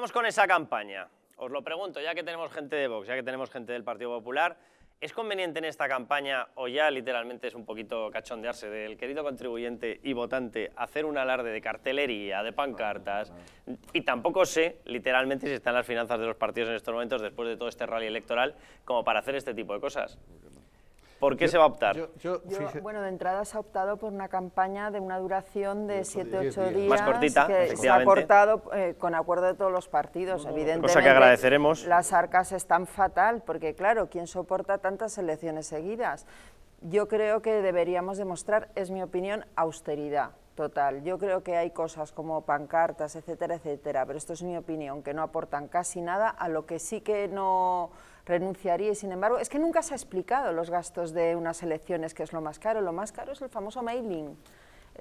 vamos con esa campaña. Os lo pregunto, ya que tenemos gente de Vox, ya que tenemos gente del Partido Popular, ¿es conveniente en esta campaña, o ya literalmente es un poquito cachondearse del querido contribuyente y votante, hacer un alarde de cartelería, de pancartas? Y tampoco sé, literalmente, si están las finanzas de los partidos en estos momentos, después de todo este rally electoral, como para hacer este tipo de cosas. ¿Por qué se va a optar? bueno, de entrada se ha optado por una campaña de una duración de 7-8 días. Más cortita, que se ha acordado eh, con acuerdo de todos los partidos, evidentemente. Cosa que agradeceremos. Las arcas están fatal, porque claro, ¿quién soporta tantas elecciones seguidas? Yo creo que deberíamos demostrar, es mi opinión, austeridad total. Yo creo que hay cosas como pancartas, etcétera, etcétera, pero esto es mi opinión, que no aportan casi nada a lo que sí que no renunciaría y sin embargo es que nunca se ha explicado los gastos de unas elecciones, que es lo más caro. Lo más caro es el famoso mailing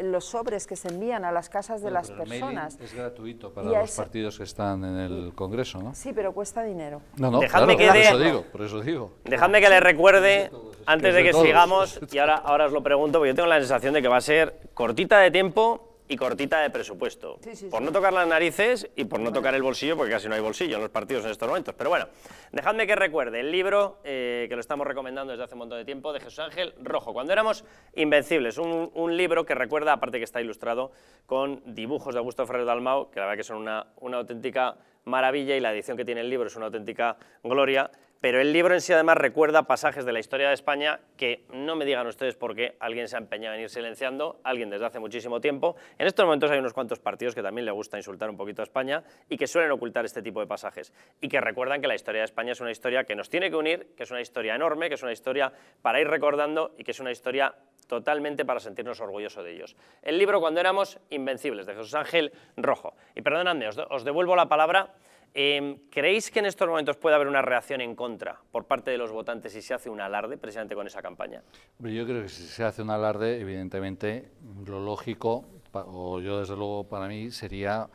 los sobres que se envían a las casas de las personas. es gratuito para los partidos que están en el Congreso, ¿no? Sí, pero cuesta dinero. No, no, Dejadme que por, eso digo, por eso digo. Dejadme que le recuerde, antes de que sigamos, y ahora, ahora os lo pregunto, porque yo tengo la sensación de que va a ser cortita de tiempo y cortita de presupuesto. por no tocar las narices y por no tocar el bolsillo, porque casi no hay bolsillo en los partidos en estos momentos. Pero bueno, dejadme que recuerde el libro, eh, que lo estamos recomendando desde hace un montón de tiempo, de Jesús Ángel Rojo, Cuando éramos invencibles, un, un libro que recuerda, aparte que está ilustrado, con dibujos de Augusto Ferrer Dalmau, que la verdad que son una, una auténtica maravilla y la edición que tiene el libro es una auténtica gloria, pero el libro en sí además recuerda pasajes de la historia de España que no me digan ustedes por qué alguien se ha empeñado en ir silenciando, alguien desde hace muchísimo tiempo. En estos momentos hay unos cuantos partidos que también le gusta insultar un poquito a España y que suelen ocultar este tipo de pasajes y que recuerdan que la historia de España es una historia que nos tiene que unir, que es una historia enorme, que es una historia para ir recordando y que es una historia totalmente para sentirnos orgullosos de ellos. El libro Cuando éramos invencibles, de Jesús Ángel Rojo. Y perdonadme, os devuelvo la palabra Em, ¿Creéis que en estos momentos puede haber una reacción en contra por parte de los votantes si se hace un alarde precisamente con esa campaña? Yo creo que si se hace un alarde, evidentemente, lo lógico, o yo desde luego para mí, sería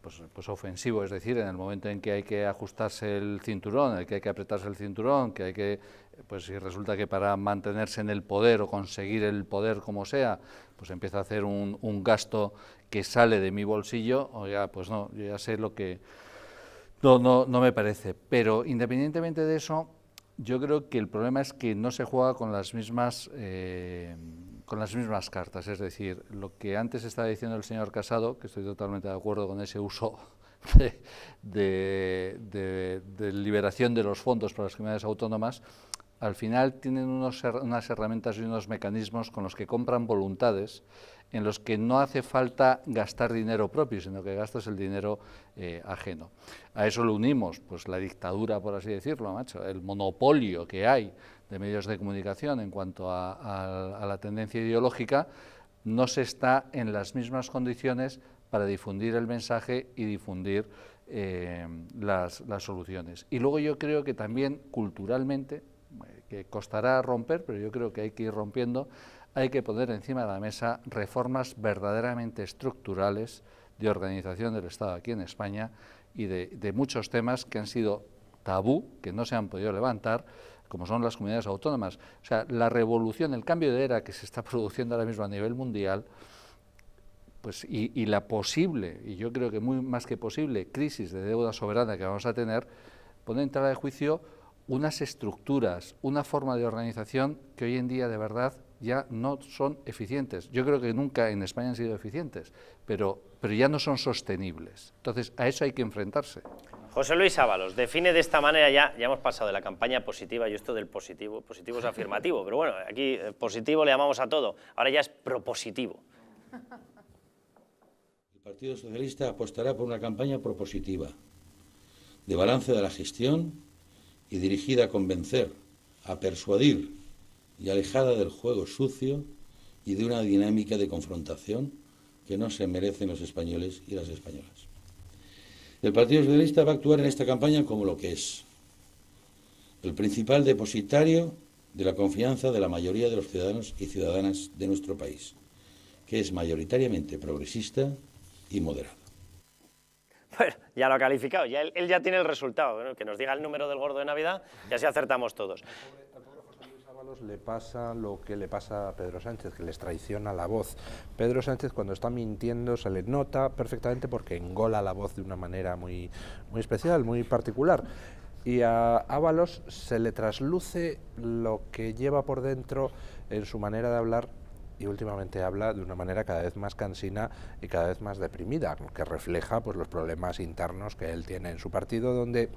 pues, pues, ofensivo, es decir, en el momento en que hay que ajustarse el cinturón, en el que hay que apretarse el cinturón, que hay que, pues si resulta que para mantenerse en el poder o conseguir el poder como sea, pues empieza a hacer un, un gasto que sale de mi bolsillo, o ya, pues no, yo ya sé lo que no, no, no me parece. Pero independientemente de eso, yo creo que el problema es que no se juega con las mismas eh, con las mismas cartas. Es decir, lo que antes estaba diciendo el señor Casado, que estoy totalmente de acuerdo con ese uso de, de liberación de los fondos para las comunidades autónomas, al final tienen unos, unas herramientas y unos mecanismos con los que compran voluntades en los que no hace falta gastar dinero propio, sino que gastas el dinero eh, ajeno. A eso lo unimos, pues la dictadura, por así decirlo, macho, el monopolio que hay de medios de comunicación en cuanto a, la tendencia ideológica, no se está en las mismas condiciones para difundir el mensaje y difundir eh, las, las soluciones. Y luego yo creo que también culturalmente, que costará romper, pero yo creo que hay que ir rompiendo, hay que poner encima de la mesa reformas verdaderamente estructurales de organización del Estado aquí en España y de, muchos temas que han sido tabú, que no se han podido levantar, como son las comunidades autónomas. O sea, la revolución, el cambio de era que se está produciendo ahora mismo a nivel mundial, pues, y, y la posible, y yo creo que muy más que posible, crisis de deuda soberana que vamos a tener, pone en tela de juicio unas estructuras, una forma de organización que hoy en día de verdad ya no son eficientes. Yo creo que nunca en España han sido eficientes, pero, pero ya no son sostenibles. Entonces, a eso hay que enfrentarse. José Luis Ábalos, define de esta manera ya, ya hemos pasado de la campaña positiva y esto del positivo, positivo es afirmativo, pero bueno, aquí eh, positivo le llamamos a todo, ahora ya es propositivo. El Partido Socialista apostará por una campaña propositiva, de balance de la gestión y dirigida a convencer, a persuadir y alejada del juego sucio y de una dinámica de confrontación que no se merecen los españoles y las españolas. El Partido Socialista va a actuar en esta campaña como lo que es, el principal depositario de la confianza de la mayoría de los ciudadanos y ciudadanas de nuestro país, que es mayoritariamente progresista y moderado. Bueno, ya lo ha calificado, ya él, ya tiene el resultado, que nos diga el número del gordo de Navidad y así acertamos todos Ábalos le pasa lo que le pasa a Pedro Sánchez, que les traiciona la voz. Pedro Sánchez cuando está mintiendo se le nota perfectamente porque engola la voz de una manera muy, muy especial, muy particular. Y a Ábalos se le trasluce lo que lleva por dentro en su manera de hablar y últimamente habla de una manera cada vez más cansina y cada vez más deprimida, que refleja pues, los problemas internos que él tiene en su partido, donde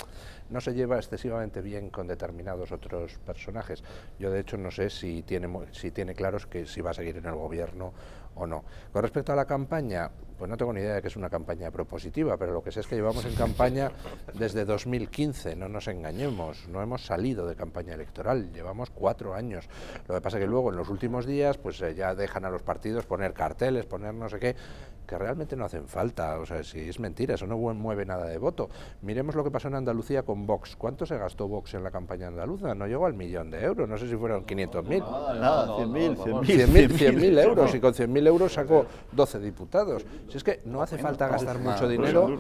no se lleva excesivamente bien con determinados otros personajes. Yo de hecho no sé si tiene, si tiene claros que si va a seguir en el gobierno o no. Con respecto a la campaña, pues no tengo ni idea de que es una campaña propositiva, pero lo que sé es que llevamos en campaña desde 2015, no nos engañemos, no hemos salido de campaña electoral, llevamos cuatro años. Lo que pasa es que luego en los últimos días pues eh, ya dejan a los partidos poner carteles, poner no sé qué, que realmente no hacen falta, o sea, si es mentira, eso no mueve nada de voto. Miremos lo que pasó en Andalucía con Vox. ¿Cuánto se gastó Vox en la campaña andaluza? No llegó al millón de euros, no sé si fueron 500.000. nada, nada, 100.000, 100.000 euros, y con 100.000 euros sacó 12 diputados. Si es que no hace falta gastar mucho dinero,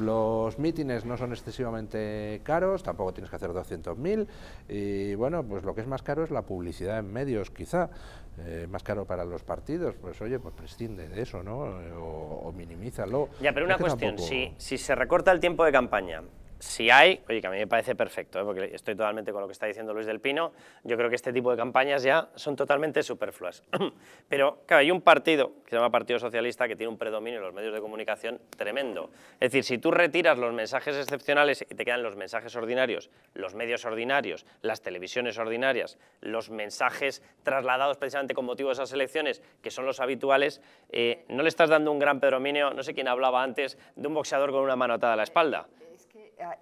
los mítines no son excesivamente caros, tampoco tienes que hacer 200.000 y bueno, pues lo que es más caro es la publicidad en medios quizá, eh, más caro para los partidos, pues oye, pues prescinde de eso, ¿no? O, minimízalo. Ya, pero una cuestión, si, si se recorta el tiempo de campaña si hay, oye, que a mí me parece perfecto, ¿eh? porque estoy totalmente con lo que está diciendo Luis del Pino, yo creo que este tipo de campañas ya son totalmente superfluas. Pero, claro, hay un partido, que se llama Partido Socialista, que tiene un predominio en los medios de comunicación tremendo. Es decir, si tú retiras los mensajes excepcionales y te quedan los mensajes ordinarios, los medios ordinarios, las televisiones ordinarias, los mensajes trasladados precisamente con motivo de esas elecciones, que son los habituales, eh, no le estás dando un gran predominio, no sé quién hablaba antes, de un boxeador con una mano atada a la espalda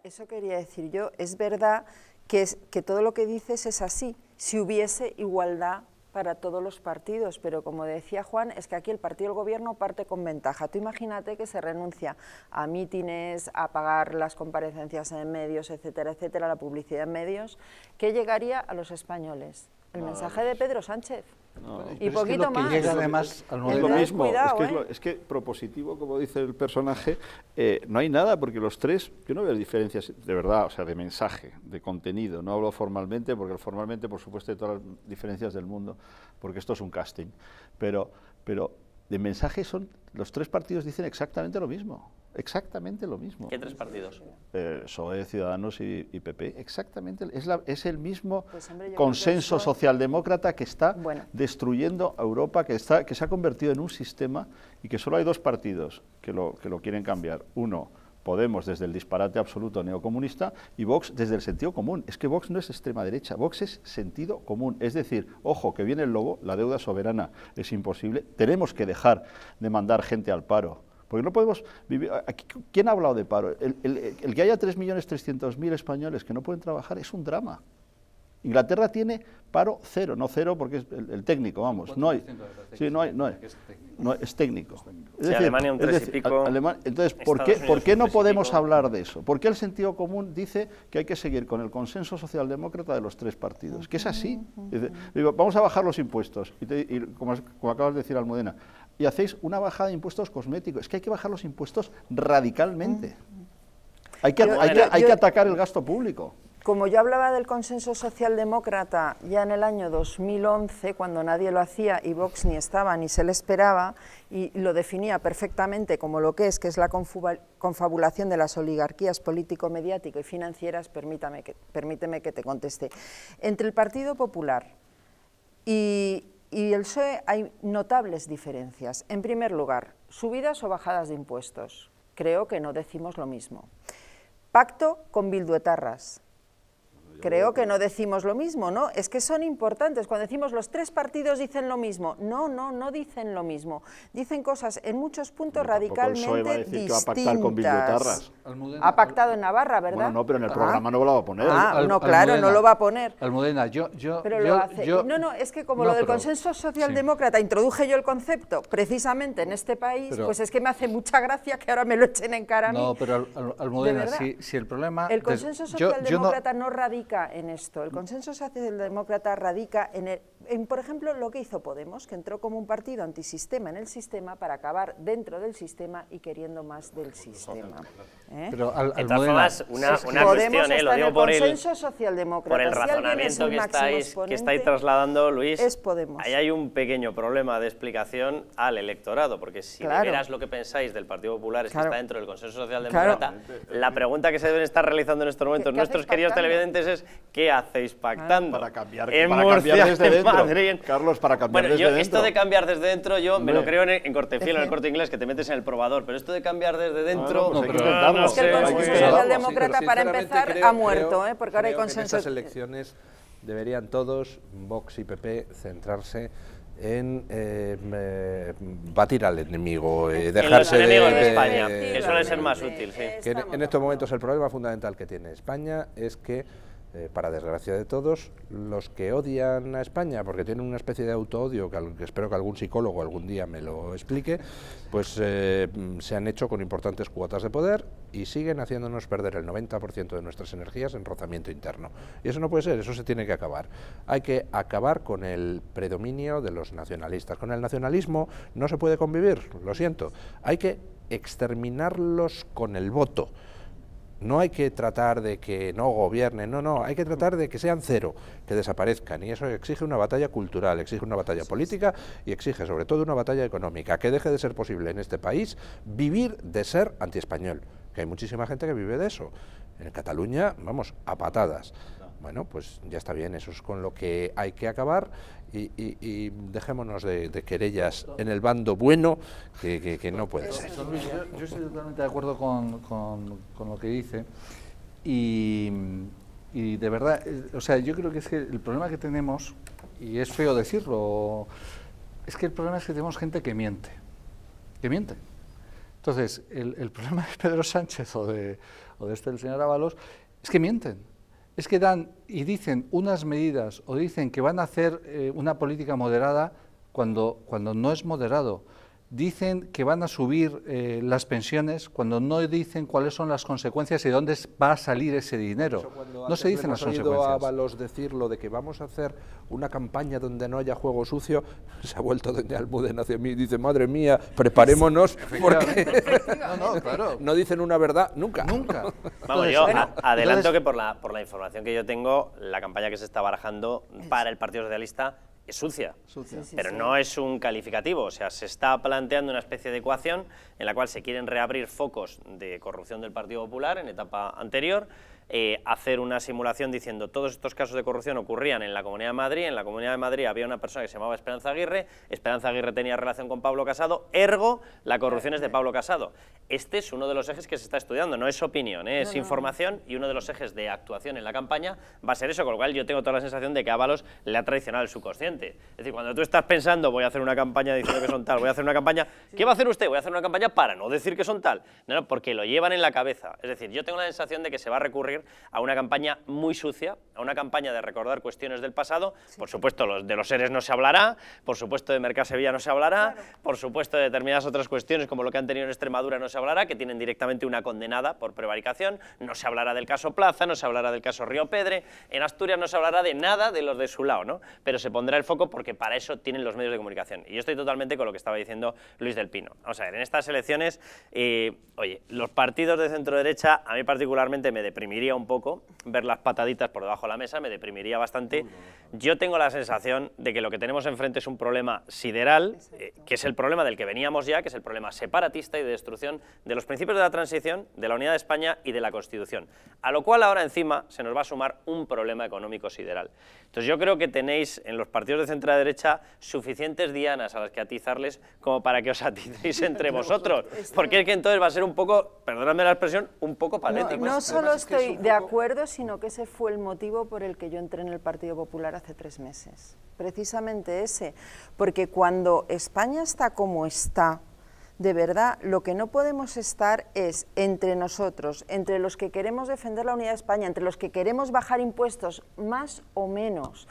eso quería decir yo. Es verdad que, que todo lo que dices es así. Si hubiese igualdad para todos los partidos, pero como decía Juan, es que aquí el partido del gobierno parte con ventaja. Tú imagínate que se renuncia a mítines, a pagar las comparecencias en medios, etcétera, etcétera, la publicidad en medios, ¿qué llegaría a los españoles? El mensaje de Pedro Sánchez y poquito más. además al es lo mismo, ¿eh? es, que propositivo, como dice el personaje, eh, no hay nada, porque los tres, yo no veo diferencias de verdad, o sea, de mensaje, de contenido, no hablo formalmente, porque formalmente, por supuesto, hay todas las diferencias del mundo, porque esto es un casting, pero, pero de mensaje son, los tres partidos dicen exactamente lo mismo. Exactamente lo mismo. ¿Qué tres partidos? Eh, PSOE, Ciudadanos y, PP. Exactamente. Es, la, es el mismo pues, consenso socialdemócrata que está destruyendo a Europa, que, está, que se ha convertido en un sistema y que solo hay dos partidos que lo, que lo quieren cambiar. Uno, Podemos desde el disparate absoluto neocomunista y Vox desde el sentido común. Es que Vox no es extrema derecha, Vox es sentido común. Es decir, ojo, que viene el lobo, la deuda soberana es imposible, tenemos que dejar de mandar gente al paro porque no podemos vivir... ¿Quién ha hablado de paro? El, el que haya 3.300.000 españoles que no pueden trabajar es un drama. Inglaterra tiene paro cero, no cero porque es el, técnico, vamos. No hay, sí, no hay, no hay, no es técnico. Es decir, Alemania un tres y pico, entonces, ¿por qué, ¿por qué no podemos hablar de eso? ¿Por qué el sentido común dice que hay que seguir con el consenso socialdemócrata de los tres partidos? Que es así. digo, vamos a bajar los impuestos. Y, como, como, acabas de decir, Almudena, y hacéis una bajada de impuestos cosméticos. Es que hay que bajar los impuestos radicalmente. Hay que, hay que, atacar el gasto público. Como yo hablaba del consenso socialdemócrata ya en el año 2011, cuando nadie lo hacía y Vox ni estaba ni se le esperaba, y lo definía perfectamente como lo que es, que es la confabulación de las oligarquías político-mediático y financieras, permítame que, permíteme que te conteste. Entre el Partido Popular y, y el PSOE hay notables diferencias. En primer lugar, subidas o bajadas de impuestos. Creo que no decimos lo mismo. Pacto con bilduetarras creo que no decimos lo mismo, ¿no? Es que son importantes. Cuando decimos los tres partidos dicen lo mismo, no, no, no dicen lo mismo. Dicen cosas en muchos puntos radicalmente distintas. Ha pactado en Navarra, ¿verdad? Bueno, no, pero en el programa no lo va a poner. Ah, no, claro, no lo va a poner. Almudena, yo... yo pero lo hace. no, no, es que como lo del consenso socialdemócrata introduje yo el concepto precisamente en este país, pues es que me hace mucha gracia que ahora me lo echen en cara a mí. No, pero Almudena, si, si, el problema... El consenso socialdemócrata no radica radica en esto. El consenso socialdemócrata radica en, en, por ejemplo, lo que hizo Podemos, que entró como un partido antisistema en el sistema para acabar dentro del sistema y queriendo más del sistema. ¿Eh? Pero al, al formas, una, una cuestión, ¿eh? lo digo por el, por el razonamiento que estáis, que estáis trasladando, Luis. Es Podemos. Ahí hay un pequeño problema de explicación al electorado, porque si claro. de lo que pensáis del Partido Popular es que está dentro del consenso socialdemócrata, la pregunta que se deben estar realizando en estos momentos nuestros queridos televidentes es ¿qué hacéis pactando? Para cambiar, en para cambiar desde dentro. Madrid. Carlos, para cambiar bueno, desde yo, dentro. Esto de cambiar desde dentro, yo me lo creo en, en en el corte inglés, que te metes en el probador, pero esto de cambiar desde dentro... no, es que el consenso socialdemócrata, para empezar, ha muerto, ¿eh? porque ahora hay consenso... en estas elecciones deberían todos, Vox y PP, centrarse en eh, batir al enemigo, eh, dejarse en de, de, España, que suele ser más útil. Sí. Que en, en, estos momentos el problema fundamental que tiene España es que eh, para desgracia de todos, los que odian a España porque tienen una especie de auto-odio, que, que, espero que algún psicólogo algún día me lo explique, pues eh, se han hecho con importantes cuotas de poder y siguen haciéndonos perder el 90% de nuestras energías en rozamiento interno. Y eso no puede ser, eso se tiene que acabar. Hay que acabar con el predominio de los nacionalistas. Con el nacionalismo no se puede convivir, lo siento. Hay que exterminarlos con el voto. No hay que tratar de que no gobiernen, no, no, hay que tratar de que sean cero, que desaparezcan. Y eso exige una batalla cultural, exige una batalla política y exige sobre todo una batalla económica, que deje de ser posible en este país vivir de ser antiespañol, que hay muchísima gente que vive de eso. En Cataluña, vamos, a patadas. Bueno, pues ya está bien, eso es con lo que hay que acabar y, y, dejémonos de, querellas en el bando bueno, que, que, no puede ser. Yo, estoy totalmente de acuerdo con, con, lo que dice y, y, de verdad, o sea, yo creo que es que el problema que tenemos, y es feo decirlo, es que el problema es que tenemos gente que miente, que miente. Entonces, el, el problema de Pedro Sánchez o de, o de este el señor Ábalos es que mienten es que dan y dicen unas medidas o dicen que van a hacer eh, una política moderada cuando, cuando no es moderado dicen que van a subir eh, las pensiones cuando no dicen cuáles son las consecuencias y dónde va a salir ese dinero. no se dicen las consecuencias. a Ábalos decir lo de que vamos a hacer una campaña donde no haya juego sucio, se ha vuelto doña Almudena hacia mí y dice, madre mía, preparémonos porque no, no, claro. no, dicen una verdad nunca. Nunca. Vamos, yo bueno, adelanto entonces, que por la, por la información que yo tengo, la campaña que se está barajando para el Partido Socialista es sucia, sucia. Sí, sí, pero sí. no es un calificativo, o sea, se está planteando una especie de ecuación en la cual se quieren reabrir focos de corrupción del Partido Popular en etapa anterior, eh, hacer una simulación diciendo todos estos casos de corrupción ocurrían en la Comunidad de Madrid, en la Comunidad de Madrid había una persona que se llamaba Esperanza Aguirre, Esperanza Aguirre tenía relación con Pablo Casado, ergo la corrupción es de Pablo Casado. Este es uno de los ejes que se está estudiando, no es opinión, ¿eh? es no, no. información y uno de los ejes de actuación en la campaña va a ser eso, con lo cual yo tengo toda la sensación de que Ábalos le ha traicionado el subconsciente. Es decir, cuando tú estás pensando voy a hacer una campaña diciendo que son tal, voy a hacer una campaña, sí. ¿qué va a hacer usted? Voy a hacer una campaña para no decir que son tal. No, no, porque lo llevan en la cabeza. Es decir, yo tengo la sensación de que se va a recurrir a una campaña muy sucia, a una campaña de recordar cuestiones del pasado. Sí. Por supuesto, los, de los seres no se hablará, por supuesto, de Mercado Sevilla no se hablará, claro. por supuesto, de determinadas otras cuestiones, como lo que han tenido en Extremadura, no se hablará, que tienen directamente una condenada por prevaricación, no se hablará del caso Plaza, no se hablará del caso Río Pedre, en Asturias no se hablará de nada de los de su lado, ¿no? Pero se pondrá el foco porque para eso tienen los medios de comunicación. Y yo estoy totalmente con lo que estaba diciendo Luis del Pino. Vamos a ver, en estas elecciones, eh, oye, los partidos de centro derecha, a mí particularmente me un poco ver las pataditas por debajo de la mesa, me deprimiría bastante. Yo tengo la sensación de que lo que tenemos enfrente es un problema sideral, eh, que es el problema del que veníamos ya, que es el problema separatista y de destrucción de los principios de la transición, de la unidad de España y de la Constitución. A lo cual ahora encima se nos va a sumar un problema económico sideral. Entonces yo creo que tenéis en los partidos de centro derecha suficientes dianas a las que atizarles como para que os aticéis entre vosotros, porque es que entonces va a ser un poco, perdóname la expresión, un poco patético. No, no solo estoy de acuerdo, sino que ese fue el motivo por el que yo entré en el Partido Popular hace tres meses. Precisamente ese, porque cuando España está como está, de verdad, lo que no podemos estar es entre nosotros, entre los que queremos defender la unidad de España, entre los que queremos bajar impuestos más o menos,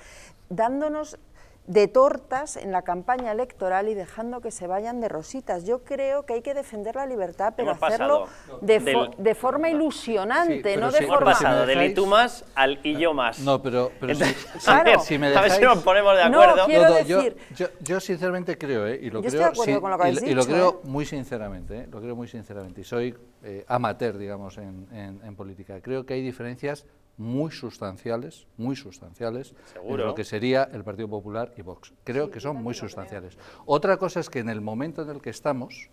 dándonos de tortas en la campaña electoral y dejando que se vayan de rositas. Yo creo que hay que defender la libertad, pero hacerlo de, forma ilusionante, no de forma... pasado del y tú más al y yo más. No, pero, pero si, me dejáis... A ver si nos ponemos de acuerdo. No, quiero decir... yo, yo, sinceramente creo, ¿eh? y lo creo, y, lo creo ¿eh? muy sinceramente, ¿eh? lo creo muy sinceramente, y soy eh, amateur, digamos, en, en política. Creo que hay diferencias muy sustanciales, muy sustanciales, en lo que sería el Partido Popular y Vox. Creo que son muy sustanciales. Otra cosa es que en el momento en el que estamos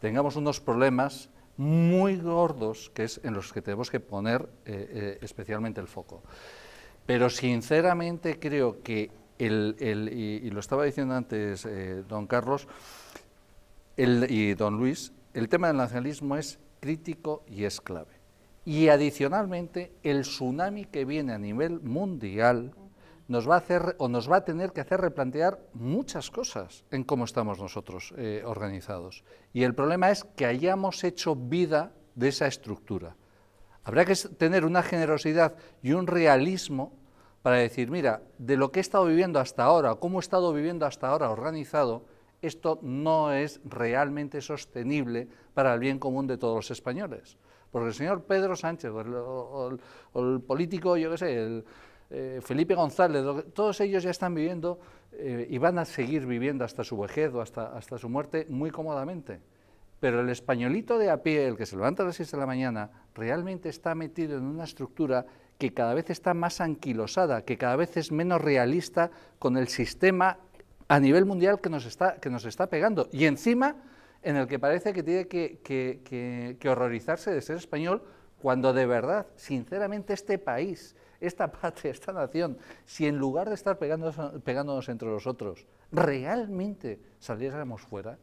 tengamos unos problemas muy gordos, que es en los que tenemos que poner eh, eh, especialmente el foco. Pero sinceramente creo que, el, y, lo estaba diciendo antes eh, don Carlos y don Luis, el tema del nacionalismo es crítico y es clave. Y adicionalmente, el tsunami que viene a nivel mundial nos va a hacer o nos va a tener que hacer replantear muchas cosas en cómo estamos nosotros eh, organizados. Y el problema es que hayamos hecho vida de esa estructura. Habrá que tener una generosidad y un realismo para decir, mira, de lo que he estado viviendo hasta ahora, cómo he estado viviendo hasta ahora organizado, esto no es realmente sostenible para el bien común de todos los españoles. Porque el señor Pedro Sánchez o el, político, yo qué sé, el, eh, Felipe González, todos ellos ya están viviendo eh, y van a seguir viviendo hasta su vejez o hasta, hasta su muerte muy cómodamente. Pero el españolito de a pie, el que se levanta a las 6 de la mañana, realmente está metido en una estructura que cada vez está más anquilosada, que cada vez es menos realista con el sistema a nivel mundial que nos está, que nos está pegando. Y encima en el que parece que tiene que, horrorizarse de ser español cuando de verdad, sinceramente, este país, esta patria, esta nación, si en lugar de estar pegándonos, pegándonos entre nosotros, realmente saliéramos fuera,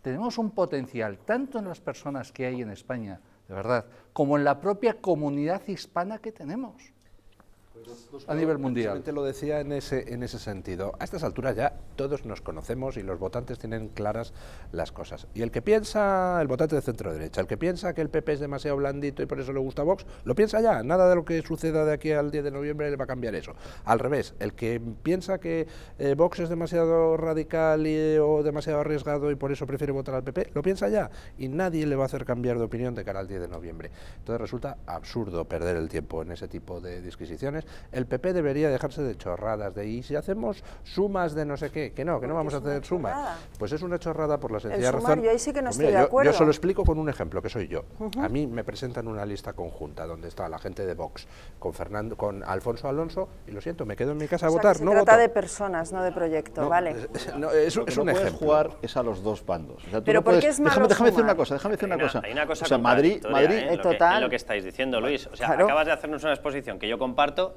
tenemos un potencial tanto en las personas que hay en España, de verdad, como en la propia comunidad hispana que tenemos a nivel mundial. lo decía en ese, en ese sentido. A estas alturas ya todos nos conocemos y los votantes tienen claras las cosas. Y el que piensa, el votante de centro derecha, el que piensa que el PP es demasiado blandito y por eso le gusta Vox, lo piensa ya. Nada de lo que suceda de aquí al 10 de noviembre le va a cambiar eso. Al revés, el que piensa que eh, Vox es demasiado radical o demasiado arriesgado y por eso prefiere votar al PP, lo piensa ya. Y nadie le va a hacer cambiar de opinión de cara al 10 de noviembre. Entonces resulta absurdo perder el tiempo en ese tipo de disquisiciones el PP debería dejarse de chorradas, de y si hacemos sumas de no sé qué, que no, que no vamos a hacer sumas. Pues es una chorrada por la sencilla razón. Yo ahí sí que no pues estoy de acuerdo. Yo, se lo explico con un ejemplo, que soy yo. A mí me presentan una lista conjunta donde está la gente de Vox con Fernando, con Alfonso Alonso, y lo siento, me quedo en mi casa a votar. se no trata de personas, no de proyecto, vale. es, es un ejemplo. jugar es a los dos bandos. Pero ¿por qué es malo déjame, déjame decir una cosa, déjame decir una, cosa. Hay una cosa o sea, Madrid, Madrid ¿eh? en, total. lo que, estáis diciendo, Luis. O sea, acabas de hacernos una exposición que yo comparto,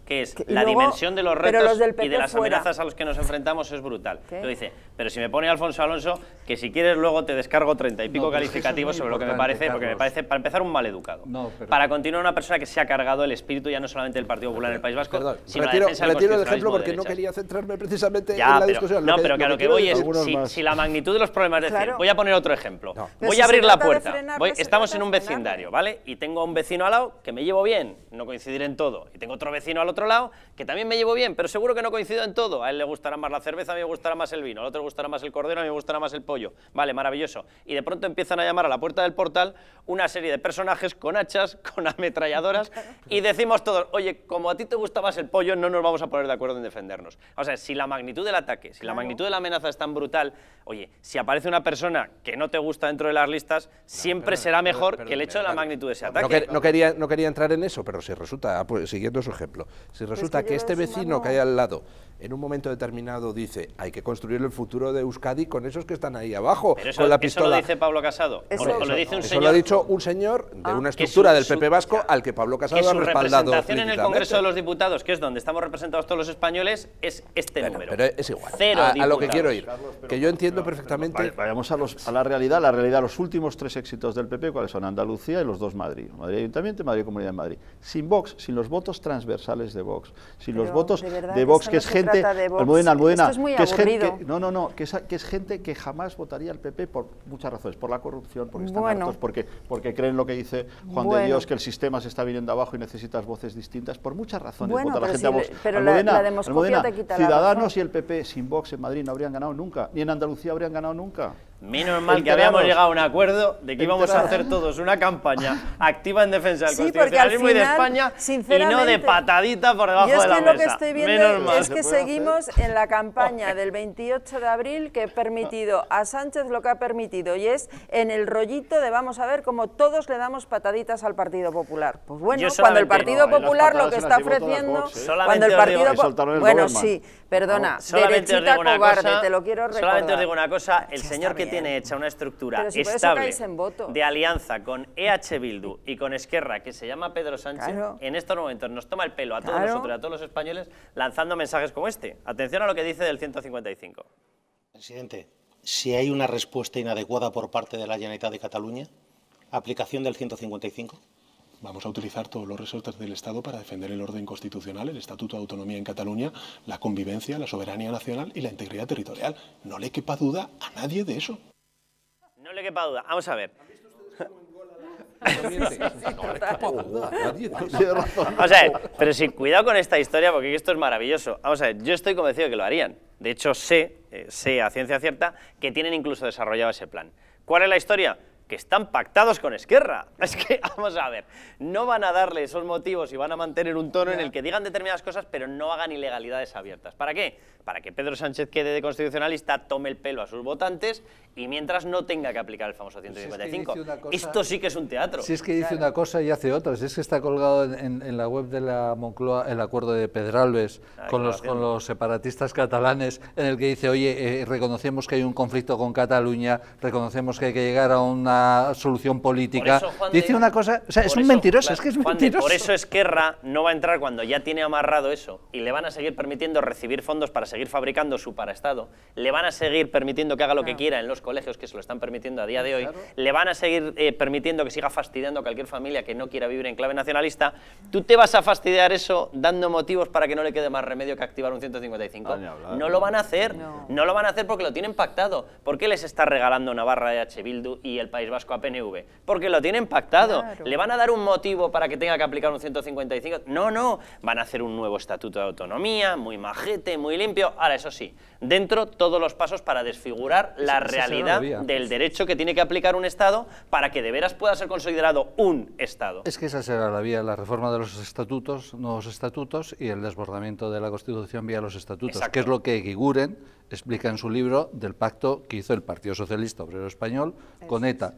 que es la dimensión de los retos y de las amenazas a los que nos enfrentamos es brutal. Lo dice, pero si me pone Alfonso Alonso, que si quieres luego te descargo treinta y pico calificativos sobre lo que me parece, porque me parece, para empezar, un mal educado. Para continuar, una persona que se ha cargado el espíritu ya no solamente del Partido Popular en el País Vasco, sino retiro, la defensa del retiro el ejemplo porque no quería centrarme precisamente en la discusión. No, pero que a lo que voy es, si, la magnitud de los problemas, es decir, voy a poner otro ejemplo. Voy a abrir la puerta. Estamos en un vecindario, ¿vale? Y tengo a un vecino al lado que me llevo bien, no coincidir en todo. Y tengo otro vecino al otro lado que también me llevo bien, pero seguro que no coincido en todo. A él le gustará más la cerveza, a mí me gustará más el vino, al otro le gustará más el cordero, a mí me gustará más el pollo. Vale, maravilloso. Y de pronto empiezan a llamar a la puerta del portal una serie de personajes con hachas, con ametralladoras, y decimos todos, oye, como a ti te gusta más el pollo, no nos vamos a poner de acuerdo en defendernos. O sea, si la magnitud del ataque, si la magnitud de la amenaza es tan brutal, oye, si aparece una persona que no te gusta dentro de las listas, siempre será mejor que el hecho de la magnitud de ese ataque. No, quería, no quería entrar en eso, pero si resulta, ah, pues, siguiendo su ejemplo, si resulta que este vecino que hay al lado en un momento determinado dice hay que construir el futuro de Euskadi con esos que están ahí abajo, eso, con la pistola. ¿Eso lo dice Pablo Casado? Eso, lo dice un señor? lo ha dicho un señor de ah, una estructura del PP Vasco al que Pablo Casado ha respaldado. representación en el Congreso de los Diputados, que es donde estamos representados todos los españoles, es este número. Pero es igual. a, lo que quiero ir. que yo entiendo perfectamente. vayamos a, los, a la realidad. La realidad, los últimos tres éxitos del PP, ¿cuáles son? Andalucía y los dos Madrid. Madrid Ayuntamiento y Madrid Comunidad de Madrid. Sin Vox, sin los votos transversales de Vox, sin los votos de, Vox, que es gente gente, Almudena, Almudena, Esto es muy que es aburrido. no, no, no, que es, que es, gente que jamás votaría al PP por muchas razones, por la corrupción, porque están bueno. hartos, porque, porque creen lo que dice Juan bueno. de Dios, que el sistema se está viniendo abajo y necesitas voces distintas, por muchas razones Bueno, vota la pero gente si a Vox. le- pero Almudena, la, la Almudena, te quita Ciudadanos y el PP sin Vox en Madrid no habrían ganado nunca, ni en Andalucía habrían ganado nunca. Menos mal que habíamos llegado a un acuerdo de que íbamos a hacer todos una campaña activa en defensa del Sí, constitucionalismo y de final, España y no de patadita por debajo Yo es de la que mesa. lo que estoy Menos viendo mal. es que seguimos en la campaña del 28 de abril que he permitido a Sánchez lo que ha permitido y es en el rollito de vamos a ver cómo todos le damos pataditas al Partido Popular. Pues bueno, cuando el Partido No, las Popular lo que está ofreciendo, ¿eh? Solamente cuando el os digo- Partido Que soltaron el Po- bueno, Doberman. sí, perdona, Solamente os derechita digo una cobarde, cosa, te lo quiero recordar. Solamente os digo una cosa, el señor que. Tiene hecha una estructura si estable caéis en voto. de alianza con EH Bildu y con Esquerra, que se llama Pedro Sánchez, Claro. en estos momentos nos toma el pelo a todos Claro. nosotros y a todos los españoles lanzando mensajes como este. Atención a lo que dice del 155. Presidente, si hay una respuesta inadecuada por parte de la Generalitat de Cataluña, aplicación del 155. Vamos a utilizar todos los resortes del Estado para defender el orden constitucional, el Estatuto de Autonomía en Cataluña, la convivencia, la soberanía nacional y la integridad territorial. No le quepa duda a nadie de eso. No le quepa duda. Vamos a ver. Vamos a ver, pero sí, cuidado con esta historia porque esto es maravilloso. Vamos a ver, yo estoy convencido de que lo harían. De hecho, sé, eh, sé a ciencia cierta que tienen incluso desarrollado ese plan. ¿Cuál es la historia? Que están pactados con Esquerra. Es que, vamos a ver, no van a darle esos motivos y van a mantener un tono en el que digan determinadas cosas, pero no hagan ilegalidades abiertas. ¿Para qué? Para que Pedro Sánchez quede de constitucionalista, tome el pelo a sus votantes y mientras no tenga que aplicar el famoso Pues es que 155. dice una cosa- Esto sí que es un teatro. Si es que dice una cosa y hace otra, si es que está colgado en, en- en la web de la Moncloa el acuerdo de Pedralbes Ah, con los, con los separatistas catalanes, en el que dice, oye, eh, reconocemos que hay un conflicto con Cataluña, reconocemos que hay que llegar a una solución política. Por eso, de- dice una cosa, o sea, es un eso, mentiroso, claro, es que es Juan de, mentiroso. por eso Esquerra no va a entrar cuando ya tiene amarrado eso y le van a seguir permitiendo recibir fondos para seguir fabricando su paraestado, le van a seguir permitiendo que haga lo que quiera en los colegios, que se lo están permitiendo a día de hoy, le van a seguir eh, permitiendo que siga fastidiando a cualquier familia que no quiera vivir en clave nacionalista. ¿Tú te vas a fastidiar eso dando motivos para que no le quede más remedio que activar un 155? Ah, hablar. No lo van a hacer, No. no lo van a hacer porque lo tienen pactado. ¿Por qué les está regalando Navarra a H. Bildu y el País Vasco a PNV? Porque lo tienen pactado. Claro. ¿Le van a dar un motivo para que tenga que aplicar un 155? No, no. Van a hacer un nuevo estatuto de autonomía, muy majete, muy limpio. Ahora, eso sí, dentro todos los pasos para desfigurar la realidad del derecho que tiene que aplicar un Estado para que de veras pueda ser considerado un Estado. Es que esa será la vía, la reforma de los estatutos, nuevos estatutos y el desbordamiento de la Constitución vía los estatutos, Exacto. que es lo que Guiguren explica en su libro del pacto que hizo el Partido Socialista Obrero Español con ETA.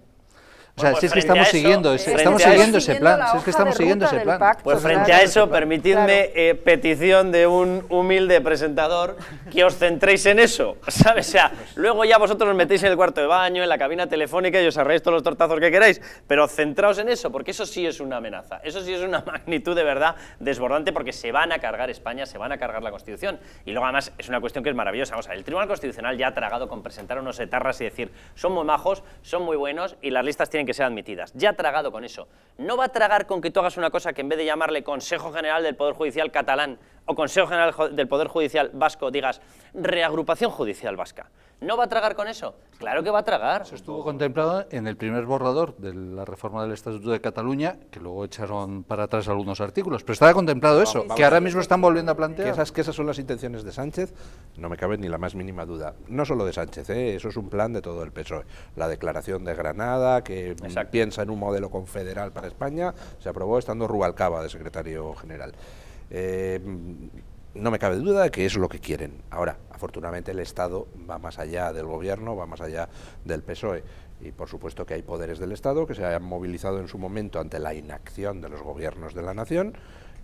O sea, Bueno, si es que a estamos eso, siguiendo ese, estamos a siguiendo ese plan, la si es que estamos siguiendo ese plan. pacto. Pues frente Claro. a eso, permitidme eh, petición de un humilde presentador que os centréis en eso, ¿sabes? O sea, luego ya vosotros os metéis en el cuarto de baño, en la cabina telefónica y os arreáis todos los tortazos que queráis, pero centraos en eso, porque eso sí es una amenaza, eso sí es una magnitud de verdad desbordante, porque se van a cargar España, se van a cargar la Constitución. Y luego además es una cuestión que es maravillosa, o sea, el Tribunal Constitucional ya ha tragado con presentar unos etarras y decir, son muy majos, son muy buenos y las listas tienen que ser admitidas. Ya ha tragado con eso. No va a tragar con que tú hagas una cosa que en vez de llamarle Consejo General del Poder Judicial catalán o Consejo General del Poder Judicial vasco, digas Reagrupación Judicial Vasca. ¿No va a tragar con eso? Claro que va a tragar. Eso estuvo contemplado en el primer borrador de la reforma del Estatuto de Cataluña, que luego echaron para atrás algunos artículos, pero estaba contemplado eso, vamos que ahora mismo están volviendo a Que plantear. esas, que esas son las intenciones de Sánchez, no me cabe ni la más mínima duda. No solo de Sánchez, ¿eh? eso es un plan de todo el PSOE. La declaración de Granada, que mm, Exacto. piensa en un modelo confederal para España, se aprobó estando Rubalcaba de secretario general. Eh, no me cabe duda de que es lo que quieren. Ahora, afortunadamente el Estado va más allá del gobierno, va más allá del PSOE. Y por supuesto que hay poderes del Estado que se han movilizado en su momento ante la inacción de los gobiernos de la nación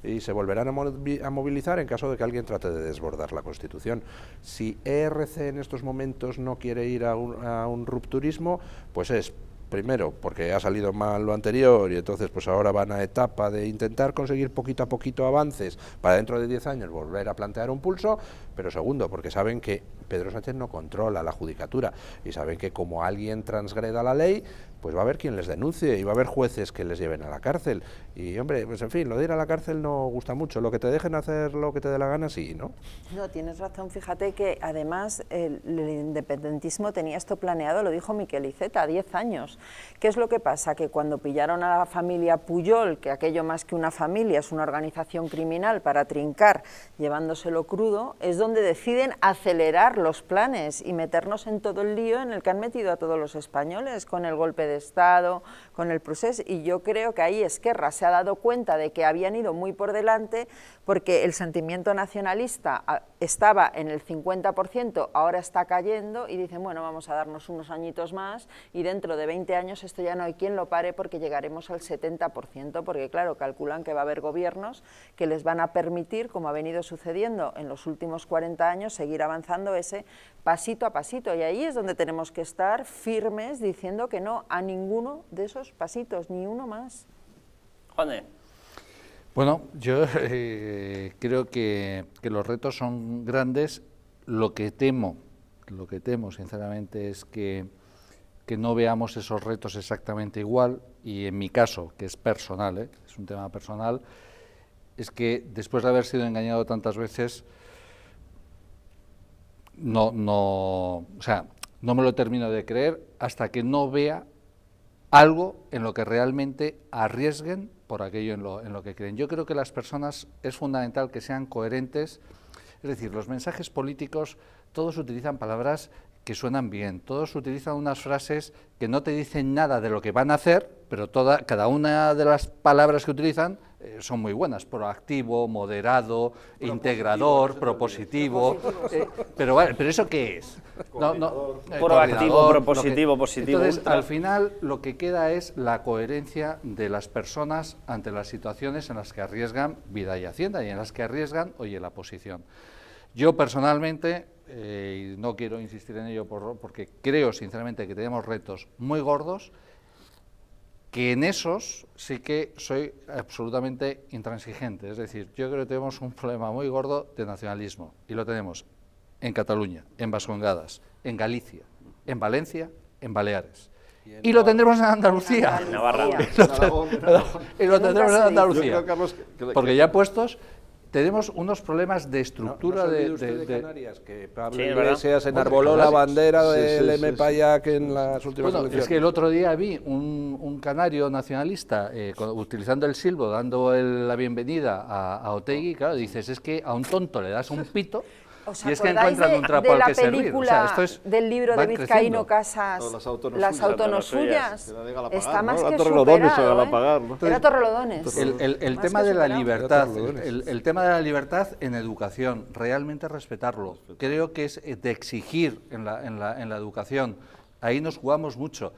y se volverán a, movi- a movilizar en caso de que alguien trate de desbordar la Constitución. Si ERC en estos momentos no quiere ir a un, a un rupturismo, pues es primero porque ha salido mal lo anterior y entonces pues ahora van a etapa de intentar conseguir poquito a poquito avances para dentro de 10 años volver a plantear un pulso, pero segundo porque saben que Pedro Sánchez no controla la judicatura y saben que como alguien transgreda la ley pues va a haber quien les denuncie y va a haber jueces que les lleven a la cárcel. Y hombre, pues en fin, lo de ir a la cárcel no gusta mucho. Lo que te dejen hacer lo que te dé la gana, sí, ¿no? No, tienes razón. Fíjate que además el, independentismo tenía esto planeado, lo dijo Miquel Iceta, 10 años. ¿Qué es lo que pasa? Que cuando pillaron a la familia Puyol, que aquello más que una familia es una organización criminal para trincar llevándoselo crudo, es donde deciden acelerar los planes y meternos en todo el lío en el que han metido a todos los españoles con el golpe de Estado, con el proceso, y yo creo que ahí Esquerra se ha dado cuenta de que habían ido muy por delante porque el sentimiento nacionalista ah, estaba en el 50%, ahora está cayendo y dicen, bueno, vamos a darnos unos añitos más y dentro de 20 años esto ya no hay quien lo pare porque llegaremos al 70%, porque claro, calculan que va a haber gobiernos que les van a permitir, como ha venido sucediendo en los últimos 40 años, seguir avanzando ese pasito a pasito y ahí es donde tenemos que estar firmes diciendo que no a ninguno de esos pasitos, ni uno más. Juan Bueno, yo eh, creo que, los retos son grandes. Lo que temo, lo que temo sinceramente es que, que no veamos esos retos exactamente igual y en mi caso, que es personal, ¿eh? es un tema personal, es que después de haber sido engañado tantas veces, no, no, o sea, no me lo termino de creer hasta que no vea algo en lo que realmente arriesguen por aquello en lo, en lo que creen. Yo creo que las personas es fundamental que sean coherentes, es decir, los mensajes políticos, todos utilizan palabras que suenan bien, todos utilizan unas frases que no te dicen nada de lo que van a hacer, pero toda, cada una de las palabras que utilizan eh, son muy buenas, proactivo, moderado, integrador, propositivo, eh, pero, pero ¿eso qué es? Eh, proactivo, propositivo, positivo. Entonces, al final lo que queda es la coherencia de las personas ante las situaciones en las que arriesgan vida y hacienda y en las que arriesgan, oye, la posición. Yo personalmente, y no quiero insistir en ello porque creo sinceramente que tenemos retos muy gordos, que en esos sí que soy absolutamente intransigente. Es decir, yo creo que tenemos un problema muy gordo de nacionalismo, y lo tenemos en Cataluña, en Vascongadas, en Galicia, en Valencia, en Baleares. Y, lo tendremos en Andalucía. En Navarra. Y lo tendremos en Andalucía. Porque ya puestos, tenemos unos problemas de estructura de, de, de, Canarias, que Pablo Iglesias enarboló la bandera del sí, en las últimas bueno, Es que el otro día vi un, canario nacionalista eh, utilizando el silbo, dando la bienvenida a, a Otegui, claro, dices, es que a un tonto le das un pito y es que encuentran un trapo al que servir. O sea, esto es, del libro de Vizcaíno Casas, las autonosuyas, está más que superado, ¿eh? Era Torrelodones. El, tema de la libertad, el, tema de la libertad en educación, realmente respetarlo. Creo que es de exigir en la, en la, en la educación. Ahí nos jugamos mucho.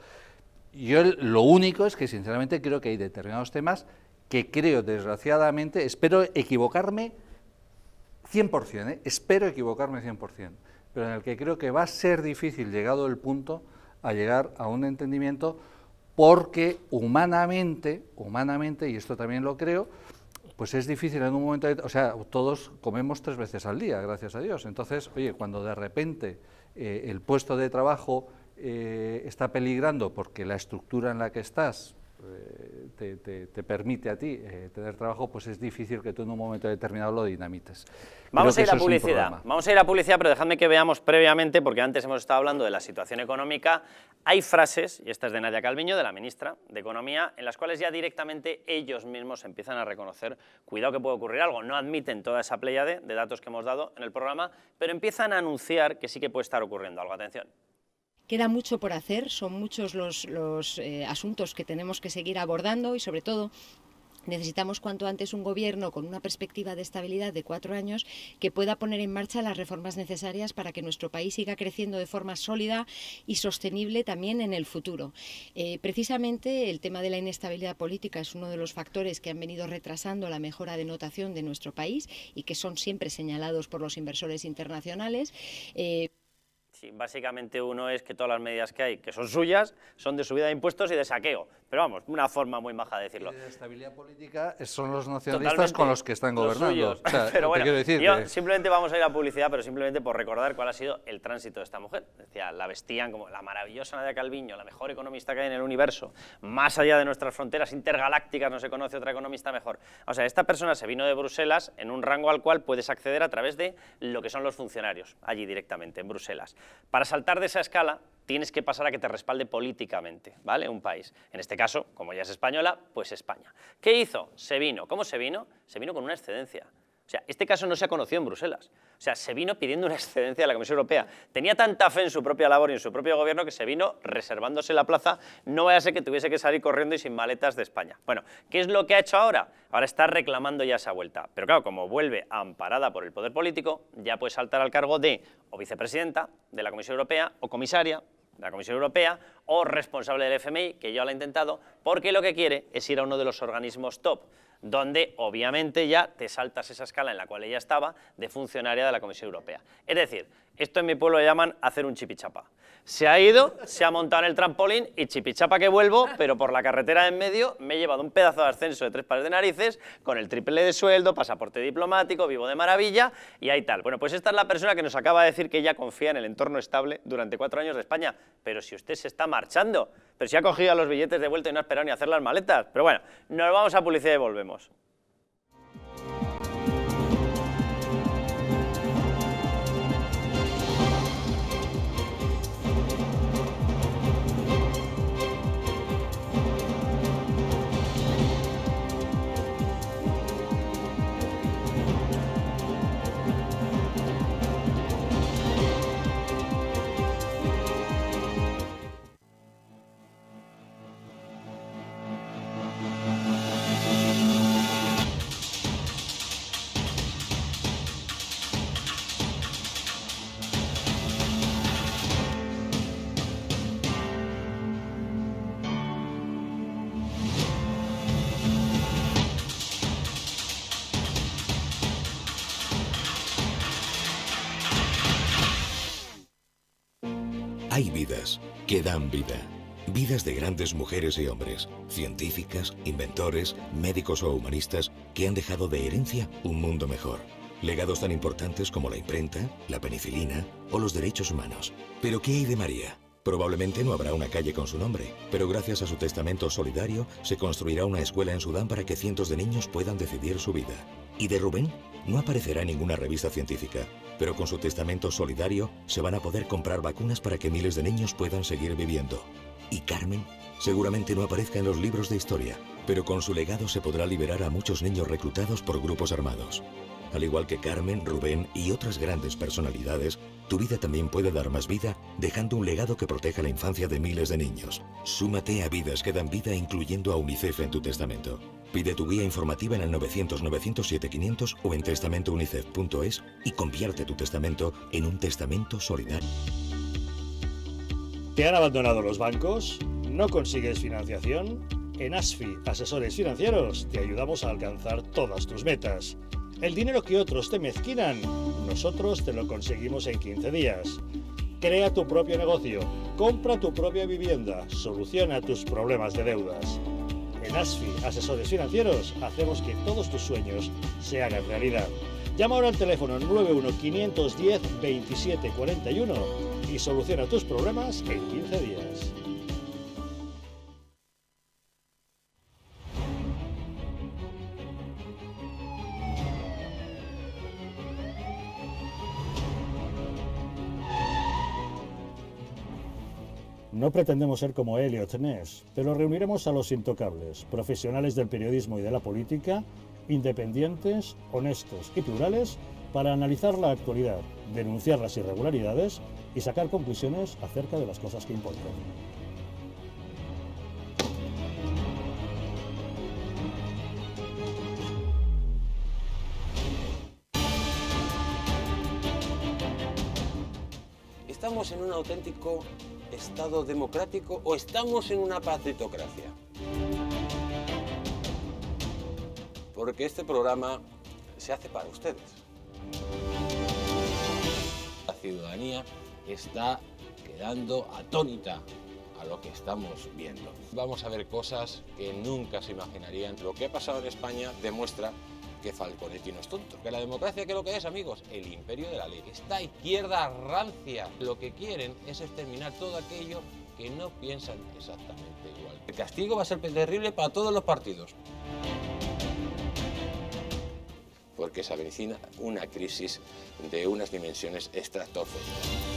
Yo lo único es que sinceramente creo que hay determinados temas que creo, desgraciadamente, espero equivocarme 100%, ¿eh? espero equivocarme 100%, pero en el que creo que va a ser difícil, llegado el punto, a llegar a un entendimiento, porque humanamente, humanamente, y esto también lo creo, pues es difícil en un momento, o sea, todos comemos tres veces al día, gracias a Dios. Entonces, oye, cuando de repente eh, el puesto de trabajo eh, está peligrando porque la estructura en la que estás te, te, permite a ti eh, tener trabajo, pues es difícil que tú en un momento determinado lo dinamites. Vamos a ir a publicidad, vamos a ir a publicidad, pero dejadme que veamos previamente, porque antes hemos estado hablando de la situación económica, hay frases, y esta es de Nadia Calviño, de la ministra de Economía, en las cuales ya directamente ellos mismos empiezan a reconocer, cuidado que puede ocurrir algo, no admiten toda esa pléyade de datos que hemos dado en el programa, pero empiezan a anunciar que sí que puede estar ocurriendo algo. Atención. Queda mucho por hacer, son muchos los, eh, asuntos que tenemos que seguir abordando y sobre todo Necesitamos cuanto antes un gobierno con una perspectiva de estabilidad de cuatro años que pueda poner en marcha las reformas necesarias para que nuestro país siga creciendo de forma sólida y sostenible también en el futuro. Eh, precisamente el tema de la inestabilidad política es uno de los factores que han venido retrasando la mejora de notación de nuestro país y que son siempre señalados por los inversores internacionales. Eh, Sí, básicamente uno es que todas las medidas que hay, que son suyas, son de subida de impuestos y de saqueo. Pero vamos, una forma muy maja de decirlo. Y de estabilidad política son los nacionalistas con los que están gobernando. pero bueno, yo simplemente vamos a ir a publicidad, pero simplemente por recordar cuál ha sido el tránsito de esta mujer. Decía, la vestían como la maravillosa Nadia Calviño, la mejor economista que hay en el universo, más allá de nuestras fronteras intergalácticas, no se conoce otra economista mejor. O sea, esta persona se vino de Bruselas en un rango al cual puedes acceder a través de lo que son los funcionarios, allí directamente, en Bruselas. Para saltar de esa escala, tienes que pasar a que te respalde políticamente, ¿vale? Un país. En este caso, como ya es española, pues España. ¿Qué hizo? Se vino. ¿Cómo se vino? Se vino con una excedencia. Sea, este caso no se ha conocido en Bruselas. O sea, se vino pidiendo una excedencia de la Comisión Europea. Tenía tanta fe en su propia labor y en su propio gobierno que se vino reservándose la plaza. No vaya a ser que tuviese que salir corriendo y sin maletas de España. Bueno, ¿qué es lo que ha hecho ahora? Ahora está reclamando ya esa vuelta. Pero claro, como vuelve amparada por el poder político, ya puede saltar al cargo de o vicepresidenta de la Comisión Europea o comisaria de la Comisión Europea o responsable del FMI, que ya lo ha intentado, porque lo que quiere es ir a uno de los organismos top donde obviamente ya te saltas esa escala en la cual ella estaba de funcionaria de la Comisión Europea. Es decir, esto en mi pueblo lo llaman hacer un chipichapa. Se ha ido, se ha montado en el trampolín y chipichapa que vuelvo, pero por la carretera de en medio me he llevado un pedazo de ascenso de tres pares de narices, con el triple de sueldo, pasaporte diplomático, vivo de maravilla y ahí tal. Bueno, pues esta es la persona que nos acaba de decir que ella confía en el entorno estable durante cuatro años de España. Pero si usted se está marchando, pero si ha cogido los billetes de vuelta y no ha esperado ni hacer las maletas. Pero bueno, nos vamos a publicidad y volvemos. Que dan vida. Vidas de grandes mujeres y hombres, científicas, inventores, médicos o humanistas que han dejado de herencia un mundo mejor. Legados tan importantes como la imprenta, la penicilina o los derechos humanos. Pero ¿qué hay de María? Probablemente no habrá una calle con su nombre, pero gracias a su testamento solidario se construirá una escuela en Sudán para que cientos de niños puedan decidir su vida. ¿Y de Rubén? No aparecerá en ninguna revista científica, pero con su testamento solidario se van a poder comprar vacunas para que miles de niños puedan seguir viviendo. ¿Y Carmen? Seguramente no aparezca en los libros de historia, pero con su legado se podrá liberar a muchos niños reclutados por grupos armados. Al igual que Carmen, Rubén y otras grandes personalidades, tu vida también puede dar más vida dejando un legado que proteja la infancia de miles de niños. Súmate a Vidas que dan vida incluyendo a UNICEF en tu testamento. Pide tu guía informativa en el 900-907-500 o en testamentounicef.es y convierte tu testamento en un testamento solidario. ¿Te han abandonado los bancos? ¿No consigues financiación? En ASFI, Asesores Financieros, te ayudamos a alcanzar todas tus metas. El dinero que otros te mezquinan, nosotros te lo conseguimos en 15 días. Crea tu propio negocio, compra tu propia vivienda, soluciona tus problemas de deudas. En ASFI, Asesores Financieros, hacemos que todos tus sueños se hagan realidad. Llama ahora al teléfono 91-510-2741 y soluciona tus problemas en 15 días. No pretendemos ser como Elliot Ness, pero reuniremos a los intocables, profesionales del periodismo y de la política, independientes, honestos y plurales, para analizar la actualidad, denunciar las irregularidades y sacar conclusiones acerca de las cosas que importan. Estamos en un auténtico Estado democrático o estamos en una patritocracia? Porque este programa se hace para ustedes. La ciudadanía está quedando atónita a lo que estamos viendo. Vamos a ver cosas que nunca se imaginarían. Lo que ha pasado en España demuestra que Falconetti no es tonto. Que la democracia, ¿qué es lo que es, amigos? El imperio de la ley. Esta izquierda rancia lo que quieren es exterminar todo aquello que no piensan exactamente igual. El castigo va a ser terrible para todos los partidos. Porque se avecina una crisis de unas dimensiones estratosféricas.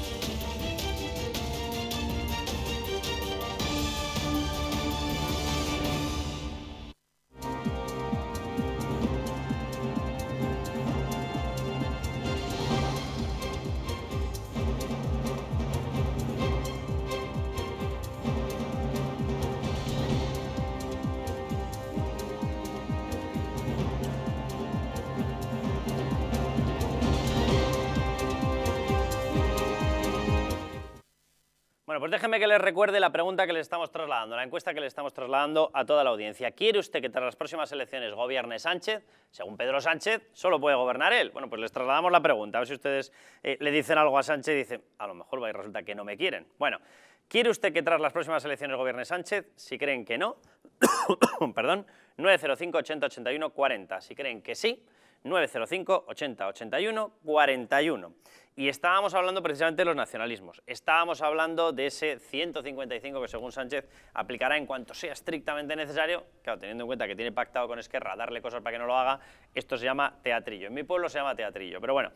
Déjeme que les recuerde la pregunta que le estamos trasladando, la encuesta que le estamos trasladando a toda la audiencia. ¿Quiere usted que tras las próximas elecciones gobierne Sánchez? Según Pedro Sánchez, solo puede gobernar él. Bueno, pues les trasladamos la pregunta, a ver si ustedes eh, le dicen algo a Sánchez y dicen, a lo mejor va y resulta que no me quieren. Bueno, ¿quiere usted que tras las próximas elecciones gobierne Sánchez? Si creen que no, perdón, 905 80 81 40. Si creen que sí, 905 80 81 41. Y estábamos hablando precisamente de los nacionalismos. Estábamos hablando de ese 155 que según Sánchez aplicará en cuanto sea estrictamente necesario, claro, teniendo en cuenta que tiene pactado con Esquerra darle cosas para que no lo haga, esto se llama teatrillo. En mi pueblo se llama teatrillo, pero bueno.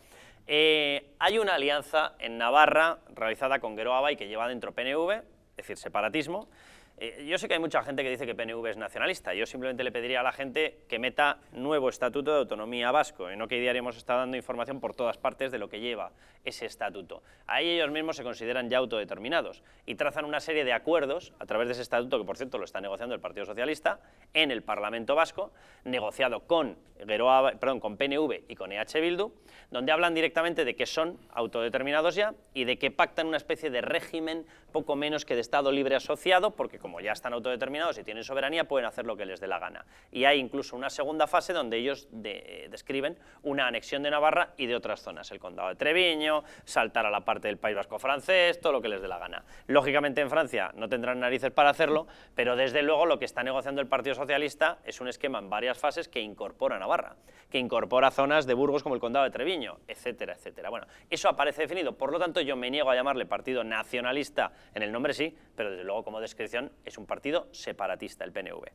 Eh, hay una alianza en Navarra realizada con Geroa y que lleva dentro PNV, es decir, separatismo, eh, yo sé que hay mucha gente que dice que PNV es nacionalista. Yo simplemente le pediría a la gente que meta nuevo estatuto de autonomía vasco, no que diario está dando información por todas partes de lo que lleva ese estatuto. Ahí ellos mismos se consideran ya autodeterminados y trazan una serie de acuerdos a través de ese estatuto, que por cierto lo está negociando el Partido Socialista, en el Parlamento Vasco, negociado con, perdón, con PNV y con EH Bildu, donde hablan directamente de que son autodeterminados ya y de que pactan una especie de régimen poco menos que de Estado libre asociado, porque como ya están autodeterminados y tienen soberanía, pueden hacer lo que les dé la gana. Y hay incluso una segunda fase donde ellos eh, describen una anexión de Navarra y de otras zonas, el condado de Treviño, saltar a la parte del País Vasco francés, todo lo que les dé la gana. Lógicamente en Francia no tendrán narices para hacerlo, pero desde luego lo que está negociando el Partido Socialista es un esquema en varias fases que incorpora Navarra, que incorpora zonas de Burgos como el condado de Treviño, etcétera, etcétera. Bueno, eso aparece definido, por lo tanto yo me niego a llamarle partido nacionalista, en el nombre sí, pero desde luego como descripción es un partido separatista, el PNV.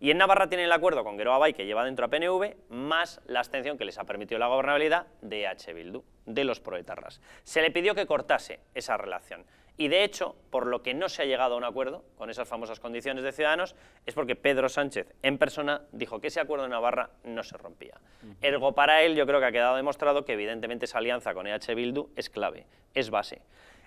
Y en Navarra tienen el acuerdo con Geroa Bay, que lleva dentro a PNV, más la abstención que les ha permitido la gobernabilidad de H. Bildu, de los proetarras. Se le pidió que cortase esa relación. Y de hecho, por lo que no se ha llegado a un acuerdo con esas famosas condiciones de Ciudadanos, es porque Pedro Sánchez en persona dijo que ese acuerdo de Navarra no se rompía. Ergo, para él yo creo que ha quedado demostrado que evidentemente esa alianza con EH Bildu es clave, es base.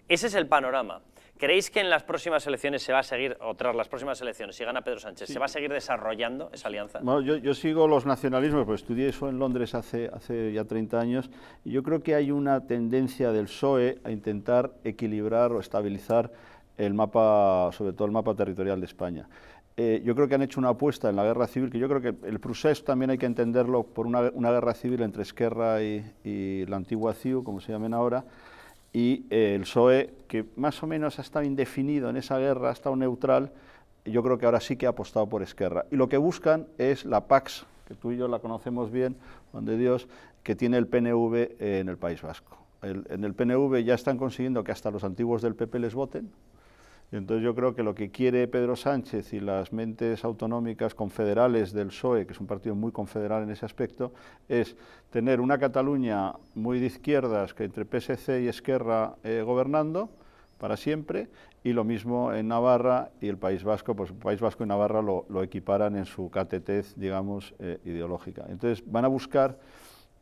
Ese es el panorama. ¿Creéis que en las próximas elecciones se va a seguir, o tras las próximas elecciones, si gana Pedro Sánchez, se va a seguir desarrollando esa alianza? yo, sigo los nacionalismos, pues estudié eso en Londres hace, hace ya 30 años, y yo creo que hay una tendencia del PSOE a intentar equilibrar o estabilizar el mapa, sobre todo el mapa territorial de España. Eh, yo creo que han hecho una apuesta en la guerra civil, que yo creo que el procés también hay que entenderlo por una, guerra civil entre Esquerra y, y la antigua CIU, como se llamen ahora, y eh, el PSOE, que más o menos ha estado indefinido en esa guerra, ha estado neutral, yo creo que ahora sí que ha apostado por Esquerra. Y lo que buscan es la Pax, que tú y yo la conocemos bien, Juan de Dios, que tiene el PNV en el País Vasco. en el PNV ya están consiguiendo que hasta los antiguos del PP les voten, entonces yo creo que lo que quiere Pedro Sánchez y las mentes autonómicas confederales del PSOE, que es un partido muy confederal en ese aspecto, es tener una Cataluña muy de izquierdas, que entre PSC y Esquerra eh, gobernando para siempre, y lo mismo en Navarra y el País Vasco, pues el País Vasco y Navarra lo, equiparan en su catetez, digamos, eh, ideológica. Entonces van a buscar,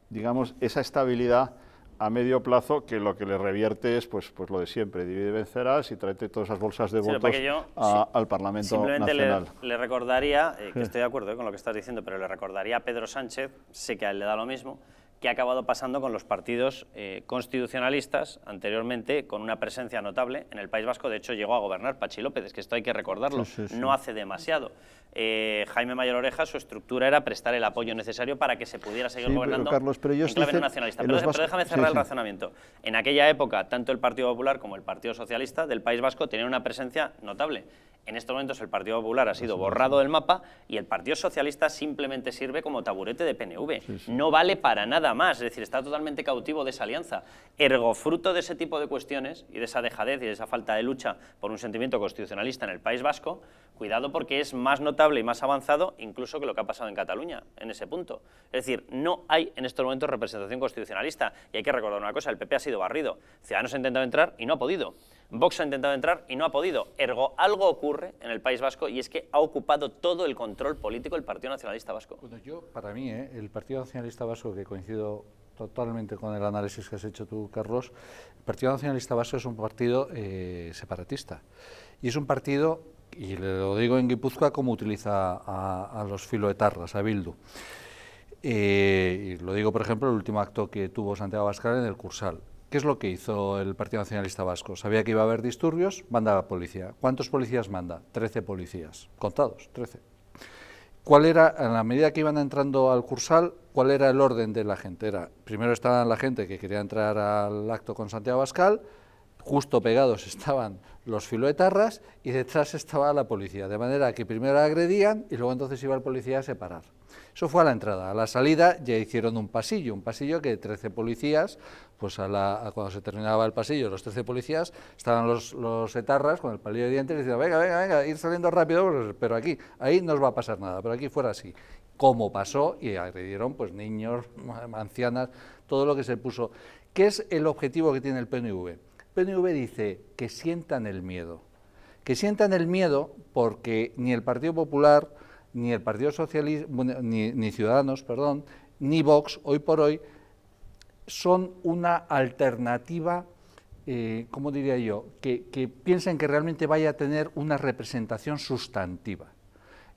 digamos, esa estabilidad a medio plazo que lo que le revierte es pues, pues lo de siempre, divide y vencerás y tráete todas esas bolsas de votos al Parlamento simplemente Nacional. Le, le recordaría, eh, que estoy de acuerdo eh, con lo que estás diciendo, pero le recordaría a Pedro Sánchez, sé que a él le da lo mismo, ¿Qué ha acabado pasando con los partidos eh, constitucionalistas, anteriormente con una presencia notable en el País Vasco. De hecho, llegó a gobernar Pachi López, es que esto hay que recordarlo, no hace demasiado. Eh, Jaime Mayor Oreja, su estructura era prestar el apoyo necesario para que se pudiera seguir gobernando Carlos, pero en clave nacionalista. Pero, déjame cerrar el razonamiento. En aquella época, tanto el Partido Popular como el Partido Socialista del País Vasco tenían una presencia notable. En estos momentos el Partido Popular ha sido borrado del mapa y el Partido Socialista simplemente sirve como taburete de PNV. No vale para nada más, es decir, está totalmente cautivo de esa alianza. Ergo, fruto de ese tipo de cuestiones y de esa dejadez y de esa falta de lucha por un sentimiento constitucionalista en el País Vasco, cuidado porque es más notable y más avanzado incluso que lo que ha pasado en Cataluña, en ese punto. Es decir, no hay en estos momentos representación constitucionalista. Y hay que recordar una cosa, el PP ha sido barrido. Ciudadanos ha intentado entrar y no ha podido. Vox ha intentado entrar y no ha podido. Ergo, algo ocurre en el País Vasco y es que ha ocupado todo el control político el Partido Nacionalista Vasco. Bueno, yo, para mí, ¿eh? el Partido Nacionalista Vasco, que coincido totalmente con el análisis que has hecho tú, Carlos, el Partido Nacionalista Vasco es un partido eh, separatista. Y es un partido, y le lo digo en Guipúzcoa, como utiliza a, los filoetarras, a Bildu. Eh, y lo digo, por ejemplo, el último acto que tuvo Santiago Abascal en el Cursal. ¿Qué es lo que hizo el Partido Nacionalista Vasco? Sabía que iba a haber disturbios, manda a la policía. ¿Cuántos policías manda? Trece policías, contados, trece. ¿Cuál era, en la medida que iban entrando al Cursal, cuál era el orden de la gente? Era, primero estaba la gente que quería entrar al acto con Santiago Bascal, justo pegados estaban los filoetarras y detrás estaba la policía, de manera que primero agredían y luego entonces iba el policía a separar. Eso fue a la entrada. A la salida ya hicieron un pasillo, un pasillo que 13 policías, pues cuando se terminaba el pasillo, los 13 policías, estaban los, etarras con el palillo de dientes decían, venga, venga, venga, ir saliendo rápido, pues, pero aquí, ahí no os va a pasar nada, pero aquí fuera así. Como pasó y agredieron pues niños, ancianas, todo lo que se puso. ¿Qué es el objetivo que tiene el PNV? PNV dice que sientan el miedo, que sientan el miedo porque ni el Partido Popular, ni el Partido Socialista, ni, Ciudadanos, perdón, ni Vox, hoy por hoy, son una alternativa, eh, ¿cómo diría yo?, que, que piensen que realmente vaya a tener una representación sustantiva.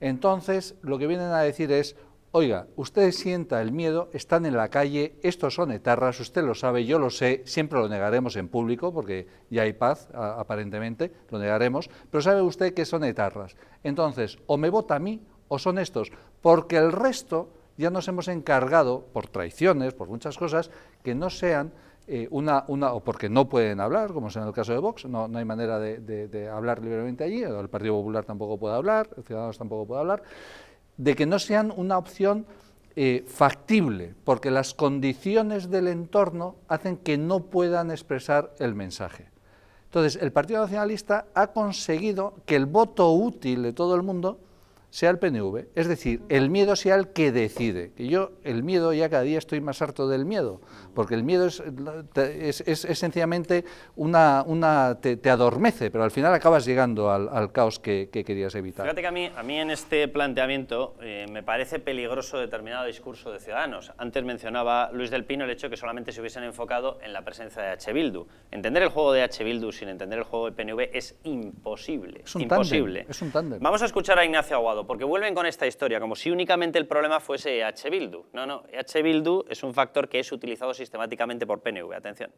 Entonces, lo que vienen a decir es, Oiga, usted sienta el miedo, están en la calle, estos son etarras, usted lo sabe, yo lo sé, siempre lo negaremos en público porque ya hay paz, aparentemente, lo negaremos, pero sabe usted que son etarras. Entonces, o me vota a mí o son estos, porque el resto ya nos hemos encargado, por traiciones, por muchas cosas, que no sean eh, una, una, o porque no pueden hablar, como es en el caso de Vox, no, no hay manera de, de, hablar libremente allí, el Partido Popular tampoco puede hablar, el Ciudadanos tampoco puede hablar, de que no sean una opción eh, factible, porque las condiciones del entorno hacen que no puedan expresar el mensaje. Entonces, el Partido Nacionalista ha conseguido que el voto útil de todo el mundo sea el PNV, es decir, el miedo sea el que decide. Y yo, el miedo, ya cada día estoy más harto del miedo, porque el miedo es, es, sencillamente una, una te, adormece, pero al final acabas llegando al, caos que, querías evitar. Fíjate que a mí, a mí en este planteamiento eh, me parece peligroso determinado discurso de Ciudadanos. Antes mencionaba Luis del Pino el hecho de que solamente se hubiesen enfocado en la presencia de H. Bildu. Entender el juego de H. Bildu sin entender el juego del PNV es imposible. Es un imposible. es un tándem. Vamos a escuchar a Ignacio Aguado, porque vuelven con esta historia, como si únicamente el problema fuese H. Bildu. No, no, H. Bildu es un factor que es utilizado sistemáticamente por PNV. Atención.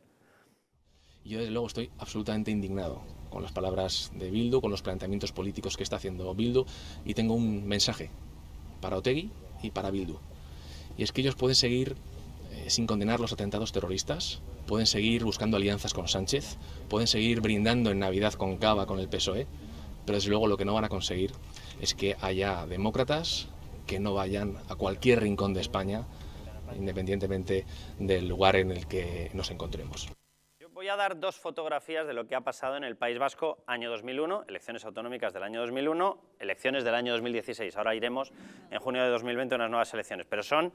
Yo desde luego estoy absolutamente indignado con las palabras de Bildu, con los planteamientos políticos que está haciendo Bildu y tengo un mensaje para Otegui y para Bildu. Y es que ellos pueden seguir eh, sin condenar los atentados terroristas, pueden seguir buscando alianzas con Sánchez, pueden seguir brindando en Navidad con Cava, con el PSOE, pero desde luego lo que no van a conseguir es que haya demócratas que no vayan a cualquier rincón de España independientemente del lugar en el que nos encontremos. Voy a dar dos fotografías de lo que ha pasado en el País Vasco año 2001, elecciones autonómicas del año 2001, elecciones del año 2016. Ahora iremos en junio de 2020 a unas nuevas elecciones, pero son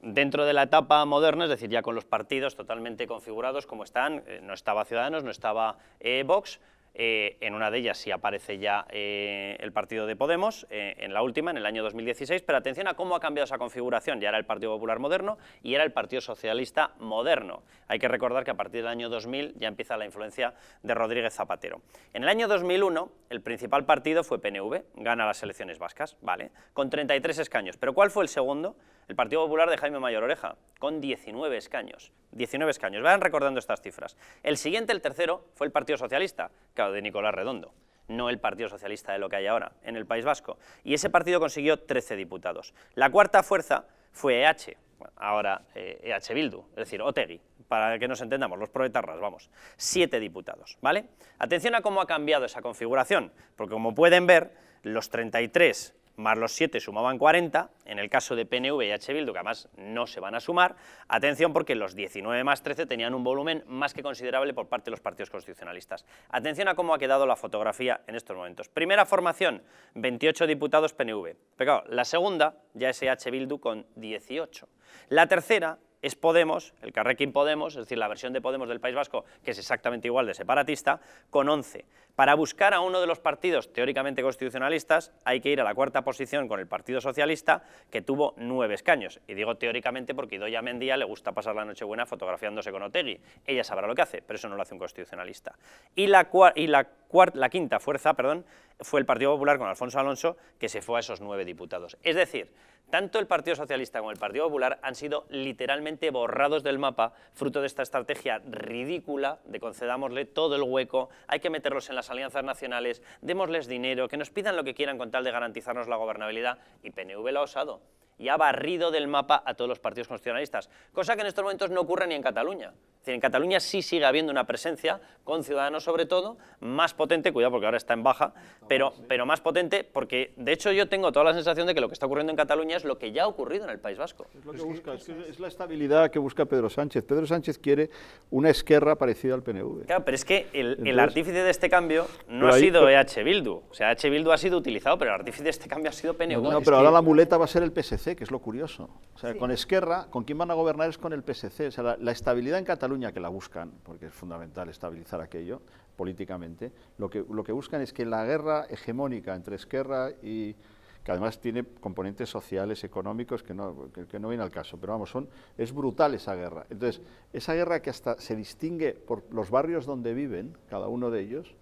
dentro de la etapa moderna, es decir, ya con los partidos totalmente configurados como están. Eh, no estaba Ciudadanos, no estaba eh, Vox, eh, en una de ellas sí aparece ya eh, el partido de Podemos, eh, en la última, en el año 2016, pero atención a cómo ha cambiado esa configuración. Ya era el Partido Popular moderno y era el Partido Socialista moderno. Hay que recordar que a partir del año 2000 ya empieza la influencia de Rodríguez Zapatero. En el año 2001, el principal partido fue PNV, gana las elecciones vascas, ¿vale? Con 33 escaños. ¿Pero cuál fue el segundo? El Partido Popular de Jaime Mayor Oreja, con 19 escaños. 19 escaños, vayan recordando estas cifras. El siguiente, el tercero, fue el Partido Socialista, claro, de Nicolás Redondo no el Partido Socialista de lo que hay ahora en el País Vasco. Y ese partido consiguió 13 diputados. La cuarta fuerza fue EH, ahora EH e Bildu, es decir, Otegui, para que nos entendamos, los proetarras, vamos, siete diputados, ¿vale? Atención a cómo ha cambiado esa configuración, porque como pueden ver, los 33 más los 7 sumaban 40, en el caso de PNV y H. Bildu, que además no se van a sumar, atención porque los 19 más 13 tenían un volumen más que considerable por parte de los partidos constitucionalistas. Atención a cómo ha quedado la fotografía en estos momentos. Primera formación, 28 diputados PNV. Pero la segunda ya es H. Bildu con 18. La tercera, es Podemos, el Carrequín Podemos, es decir, la versión de Podemos del País Vasco, que es exactamente igual de separatista, con 11. Para buscar a uno de los partidos teóricamente constitucionalistas hay que ir a la cuarta posición con el Partido Socialista, que tuvo nueve escaños. Y digo teóricamente porque Idoia Mendía le gusta pasar la Nochebuena fotografiándose con Otegui. Ella sabrá lo que hace, pero eso no lo hace un constitucionalista. Y la, y la quinta fuerza perdón, fue el Partido Popular con Alfonso Alonso, que se fue a esos nueve diputados. Es decir, tanto el Partido Socialista como el Partido Popular han sido literalmente borrados del mapa, fruto de esta estrategia ridícula de concedámosle todo el hueco, hay que meterlos en las alianzas nacionales, démosles dinero, que nos pidan lo que quieran con tal de garantizarnos la gobernabilidad, y PNV lo ha osado y ha barrido del mapa a todos los partidos constitucionalistas, cosa que en estos momentos no ocurre ni en Cataluña. en Cataluña sí sigue habiendo una presencia, con Ciudadanos sobre todo, más potente, cuidado porque ahora está en baja, pero, pero más potente porque, de hecho, yo tengo toda la sensación de que lo que está ocurriendo en Cataluña es lo que ya ha ocurrido en el País Vasco. Es lo que busca, es, la estabilidad que busca Pedro Sánchez. Pedro Sánchez quiere una esquerra parecida al PNV. Claro, pero es que el, artífice de este cambio no ha sido EH Bildu. O sea, EH Bildu ha sido utilizado, pero el artífice de este cambio ha sido PNV. No, pero ahora la muleta va a ser el PSC que es lo curioso. O sea, con Esquerra, con quién van a gobernar es con el PSC. O sea, la, estabilidad en Cataluña, que la buscan, porque es fundamental estabilizar aquello políticamente, lo que, lo que buscan es que la guerra hegemónica entre Esquerra y que además tiene componentes sociales, económicos, que no, que, no viene al caso, pero vamos, son, es brutal esa guerra. Entonces, esa guerra que hasta se distingue por los barrios donde viven, cada uno de ellos,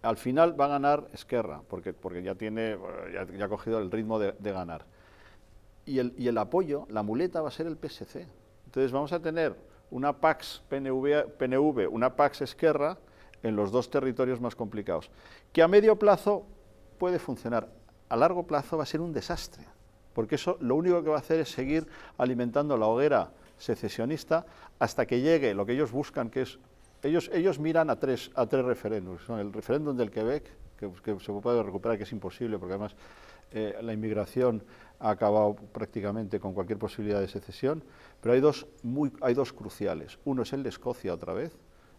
al final va a ganar Esquerra, porque, porque ya, tiene, ya, ha cogido el ritmo de ganar y el, y el apoyo, la muleta va a ser el PSC. Entonces vamos a tener una Pax PNV, PNV, una Pax Esquerra en los dos territorios más complicados, que a medio plazo puede funcionar, a largo plazo va a ser un desastre, porque eso lo único que va a hacer es seguir alimentando la hoguera secesionista hasta que llegue lo que ellos buscan, que es, ellos, ellos miran a tres, a tres referéndums, son el referéndum del Quebec, que, se puede recuperar, que es imposible, porque además eh, la inmigración ha acabado prácticamente con cualquier posibilidad de secesión, pero hay dos, muy, hay dos cruciales. Uno es el de Escocia otra vez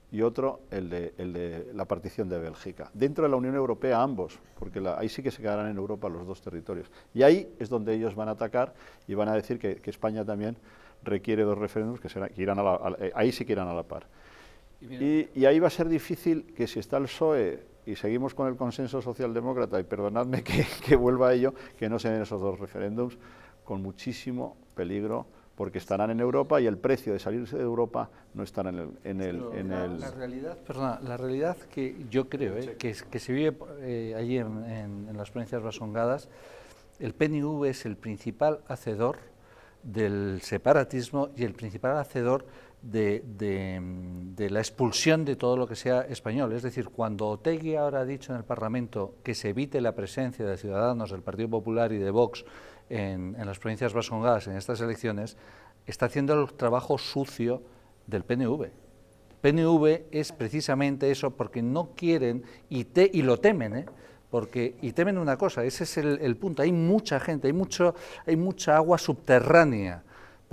y otro el de, el de la partición de Bélgica. Dentro de la Unión Europea ambos, porque ahí sí que se quedarán en Europa los dos territorios. Y ahí es donde ellos van a atacar y van a decir que, España también requiere dos referéndums que, irán a la, eh, ahí sí que irán a la par. Y, y, ahí va a ser difícil que si está el PSOE y seguimos con el consenso socialdemócrata, y perdonadme que, vuelva a ello, que no se den esos dos referéndums, con muchísimo peligro, porque estarán en Europa y el precio de salirse de Europa no estará en el... En el, en el... La, realidad, perdona, la realidad que yo creo eh, que, que se vive eh, allí en, en, las provincias vasongadas, el PNV es el principal hacedor del separatismo y el principal hacedor de, la expulsión de todo lo que sea español. Es decir, cuando Otegui ahora ha dicho en el Parlamento que se evite la presencia de ciudadanos del Partido Popular y de Vox en, las provincias vascongadas en estas elecciones, está haciendo el trabajo sucio del PNV. PNV es precisamente eso porque no quieren y, y lo temen, ¿eh? porque y temen una cosa, ese es el, el, punto, hay mucha gente, hay, mucho, hay mucha agua subterránea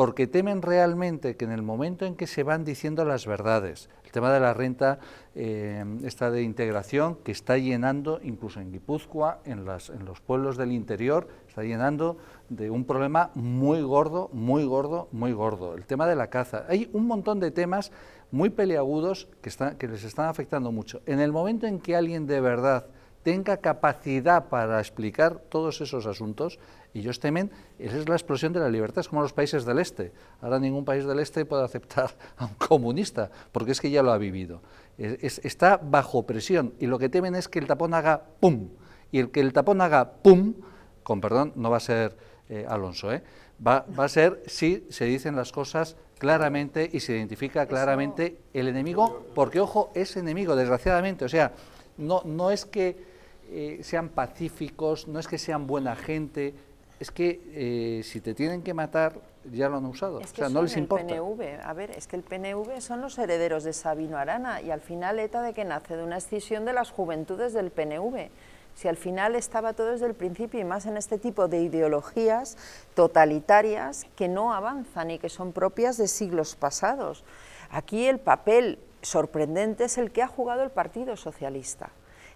porque temen realmente que en el momento en que se van diciendo las verdades, el tema de la renta eh, de integración que está llenando, incluso en Guipúzcoa, en, los pueblos del interior, está llenando de un problema muy gordo, muy gordo, muy gordo. El tema de la caza. Hay un montón de temas muy peleagudos que, que les están afectando mucho. En el momento en que alguien de verdad tenga capacidad para explicar todos esos asuntos, ellos temen, esa es la explosión de la libertad, es como los países del Este. Ahora ningún país del Este puede aceptar a un comunista, porque es que ya lo ha vivido. está bajo presión y lo que temen es que el tapón haga pum, y el que el tapón haga pum, con perdón, no va a ser eh, Alonso. ¿eh? Va, a ser si se dicen las cosas claramente y se identifica claramente el enemigo, porque ojo, es enemigo, desgraciadamente. O sea, no, no es que eh, sean pacíficos, no es que sean buena gente, es que si te tienen que matar, ya lo han usado. o sea, no les importa. PNV. A ver, es que el PNV son los herederos de Sabino Arana y al final ETA de que nace de una escisión de las juventudes del PNV. Si al final estaba todo desde el principio y más en este tipo de ideologías totalitarias que no avanzan y que son propias de siglos pasados. Aquí el papel sorprendente es el que ha jugado el Partido Socialista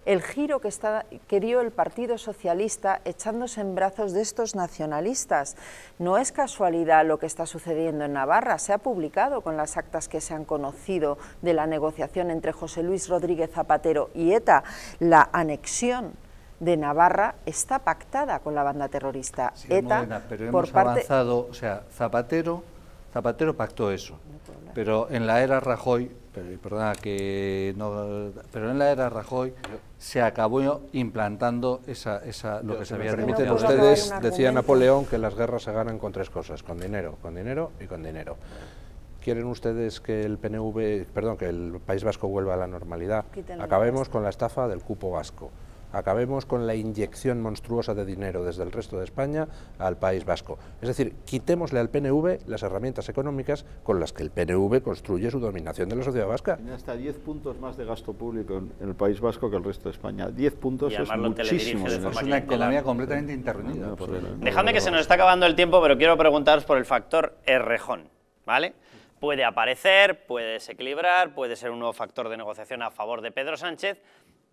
el giro que, está, que dio el Partido Socialista echándose en brazos de estos nacionalistas. No es casualidad lo que está sucediendo en Navarra, se ha publicado con las actas que se han conocido de la negociación entre José Luis Rodríguez Zapatero y ETA. La anexión de Navarra está pactada con la banda terrorista ETA. pero hemos avanzado, o sea, Zapatero, Zapatero pactó eso, pero en la era Rajoy pero, que no, pero en la era Rajoy se acabó implantando esa, esa lo que se había permiten ustedes decía Napoleón que las guerras se ganan con tres cosas con dinero con dinero y con dinero. Quieren ustedes que el PNV perdón que el País Vasco vuelva a la normalidad acabemos con la estafa del cupo vasco acabemos con la inyección monstruosa de dinero desde el resto de España al País Vasco. Es decir, quitémosle al PNV las herramientas económicas con las que el PNV construye su dominación de la sociedad vasca. Tiene hasta 10 puntos más de gasto público en el País Vasco que el resto de España. 10 puntos es muchísimo. Es una economía completamente intervenida. Dejadme que se nos está acabando el tiempo, pero quiero preguntaros por el factor Errejón, ¿vale? Puede aparecer, puede desequilibrar, puede ser un nuevo factor de negociación a favor de Pedro Sánchez,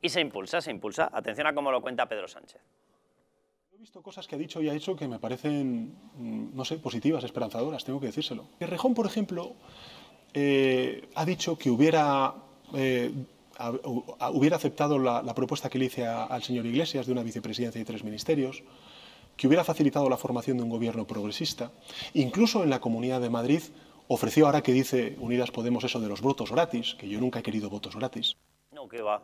y se impulsa, se impulsa. Atención a cómo lo cuenta Pedro Sánchez. He visto cosas que ha dicho y ha hecho que me parecen, mm, no sé, positivas, esperanzadoras, tengo que decírselo. Rejón, por ejemplo, eh, ha dicho que hubiera, eh, hubiera aceptado la, propuesta que le hice al señor Iglesias de una vicepresidencia y tres ministerios, que hubiera facilitado la formación de un gobierno progresista. Incluso en la Comunidad de Madrid ofreció, ahora que dice Unidas Podemos eso de los votos gratis, que yo nunca he querido votos gratis. No, que va.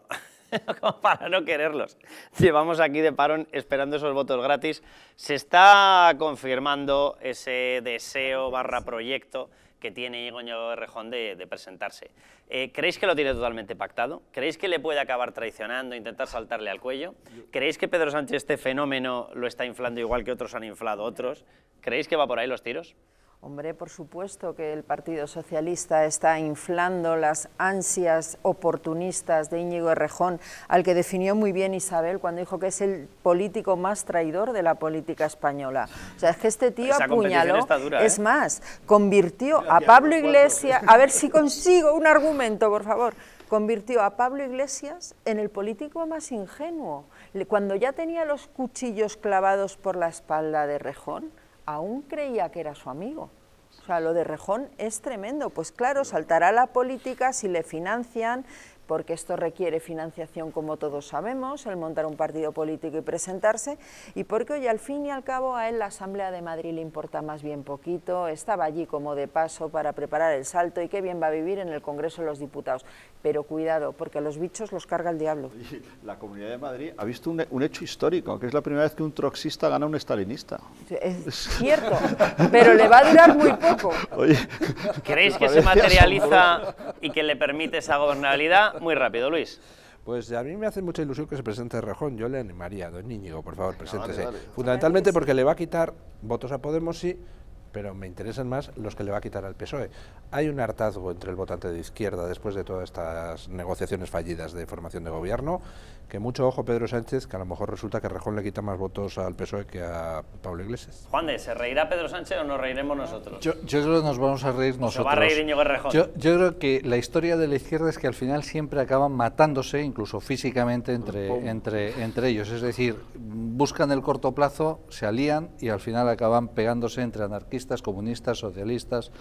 como para no quererlos. Llevamos aquí de parón esperando esos votos gratis. Se está confirmando ese deseo barra proyecto que tiene Igoño Rejón de, de presentarse. Eh, ¿Creéis que lo tiene totalmente pactado? ¿Creéis que le puede acabar traicionando, intentar saltarle al cuello? ¿Creéis que Pedro Sánchez este fenómeno lo está inflando igual que otros han inflado otros? ¿Creéis que va por ahí los tiros? Hombre, por supuesto que el Partido Socialista está inflando las ansias oportunistas de Íñigo Errejón, al que definió muy bien Isabel cuando dijo que es el político más traidor de la política española. O sea, es que este tío apuñaló, es ¿eh? más, convirtió a Pablo Iglesias, a ver si consigo un argumento, por favor, convirtió a Pablo Iglesias en el político más ingenuo. Cuando ya tenía los cuchillos clavados por la espalda de Rejón, aún creía que era su amigo. O sea, lo de Rejón es tremendo. Pues claro, saltará la política si le financian, porque esto requiere financiación como todos sabemos, el montar un partido político y presentarse, y porque hoy al fin y al cabo a él la Asamblea de Madrid le importa más bien poquito, estaba allí como de paso para preparar el salto y qué bien va a vivir en el Congreso de los Diputados. Pero cuidado, porque a los bichos los carga el diablo. La Comunidad de Madrid ha visto un, hecho histórico, que es la primera vez que un troxista gana un estalinista. Es cierto, pero le va a durar muy poco. ¿Creéis que se materializa y que le permite esa gobernabilidad? Muy rápido, Luis. Pues a mí me hace mucha ilusión que se presente Rejón. Yo le animaría, don Íñigo, por favor, preséntese. Fundamentalmente porque le va a quitar votos a Podemos, sí, pero me interesan más los que le va a quitar al PSOE. Hay un hartazgo entre el votante de izquierda después de todas estas negociaciones fallidas de formación de gobierno que mucho ojo Pedro Sánchez, que a lo mejor resulta que Rejón le quita más votos al PSOE que a Pablo Iglesias. Juan de, ¿se reirá Pedro Sánchez o nos reiremos nosotros? Yo, creo que nos vamos a reír nosotros. Se va a reír Íñigo Rejón. Yo, creo que la historia de la izquierda es que al final siempre acaban matándose, incluso físicamente, entre, entre, entre ellos. Es decir, buscan el corto plazo, se alían y al final acaban pegándose entre anarquistas, comunistas, socialistas.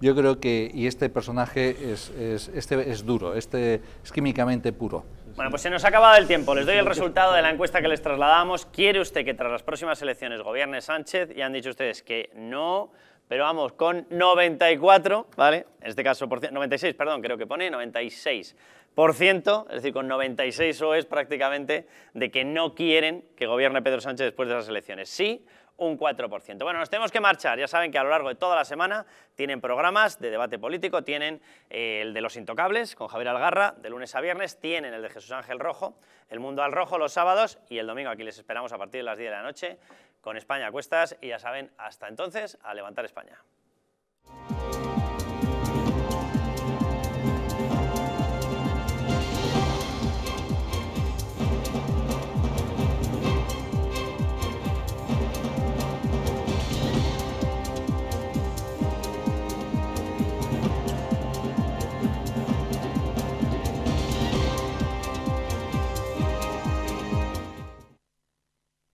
Yo creo que, y este personaje es, es, este es duro, este es químicamente puro. Bueno, pues se nos ha acabado el tiempo. Les doy el resultado de la encuesta que les trasladamos. ¿Quiere usted que tras las próximas elecciones gobierne Sánchez? Y han dicho ustedes que no, pero vamos, con 94, ¿vale? En este caso, por 96, perdón, creo que pone 96 es decir, con 96 OEs prácticamente, de que no quieren que gobierne Pedro Sánchez después de las elecciones. Sí, un 4%. Bueno, nos tenemos que marchar. Ya saben que a lo largo de toda la semana tienen programas de debate político, tienen eh, el de los intocables con Javier Algarra, de lunes a viernes, tienen el de Jesús Ángel Rojo, el Mundo al Rojo los sábados y el domingo aquí les esperamos a partir de las 10 de la noche con España a cuestas y ya saben, hasta entonces, a levantar España.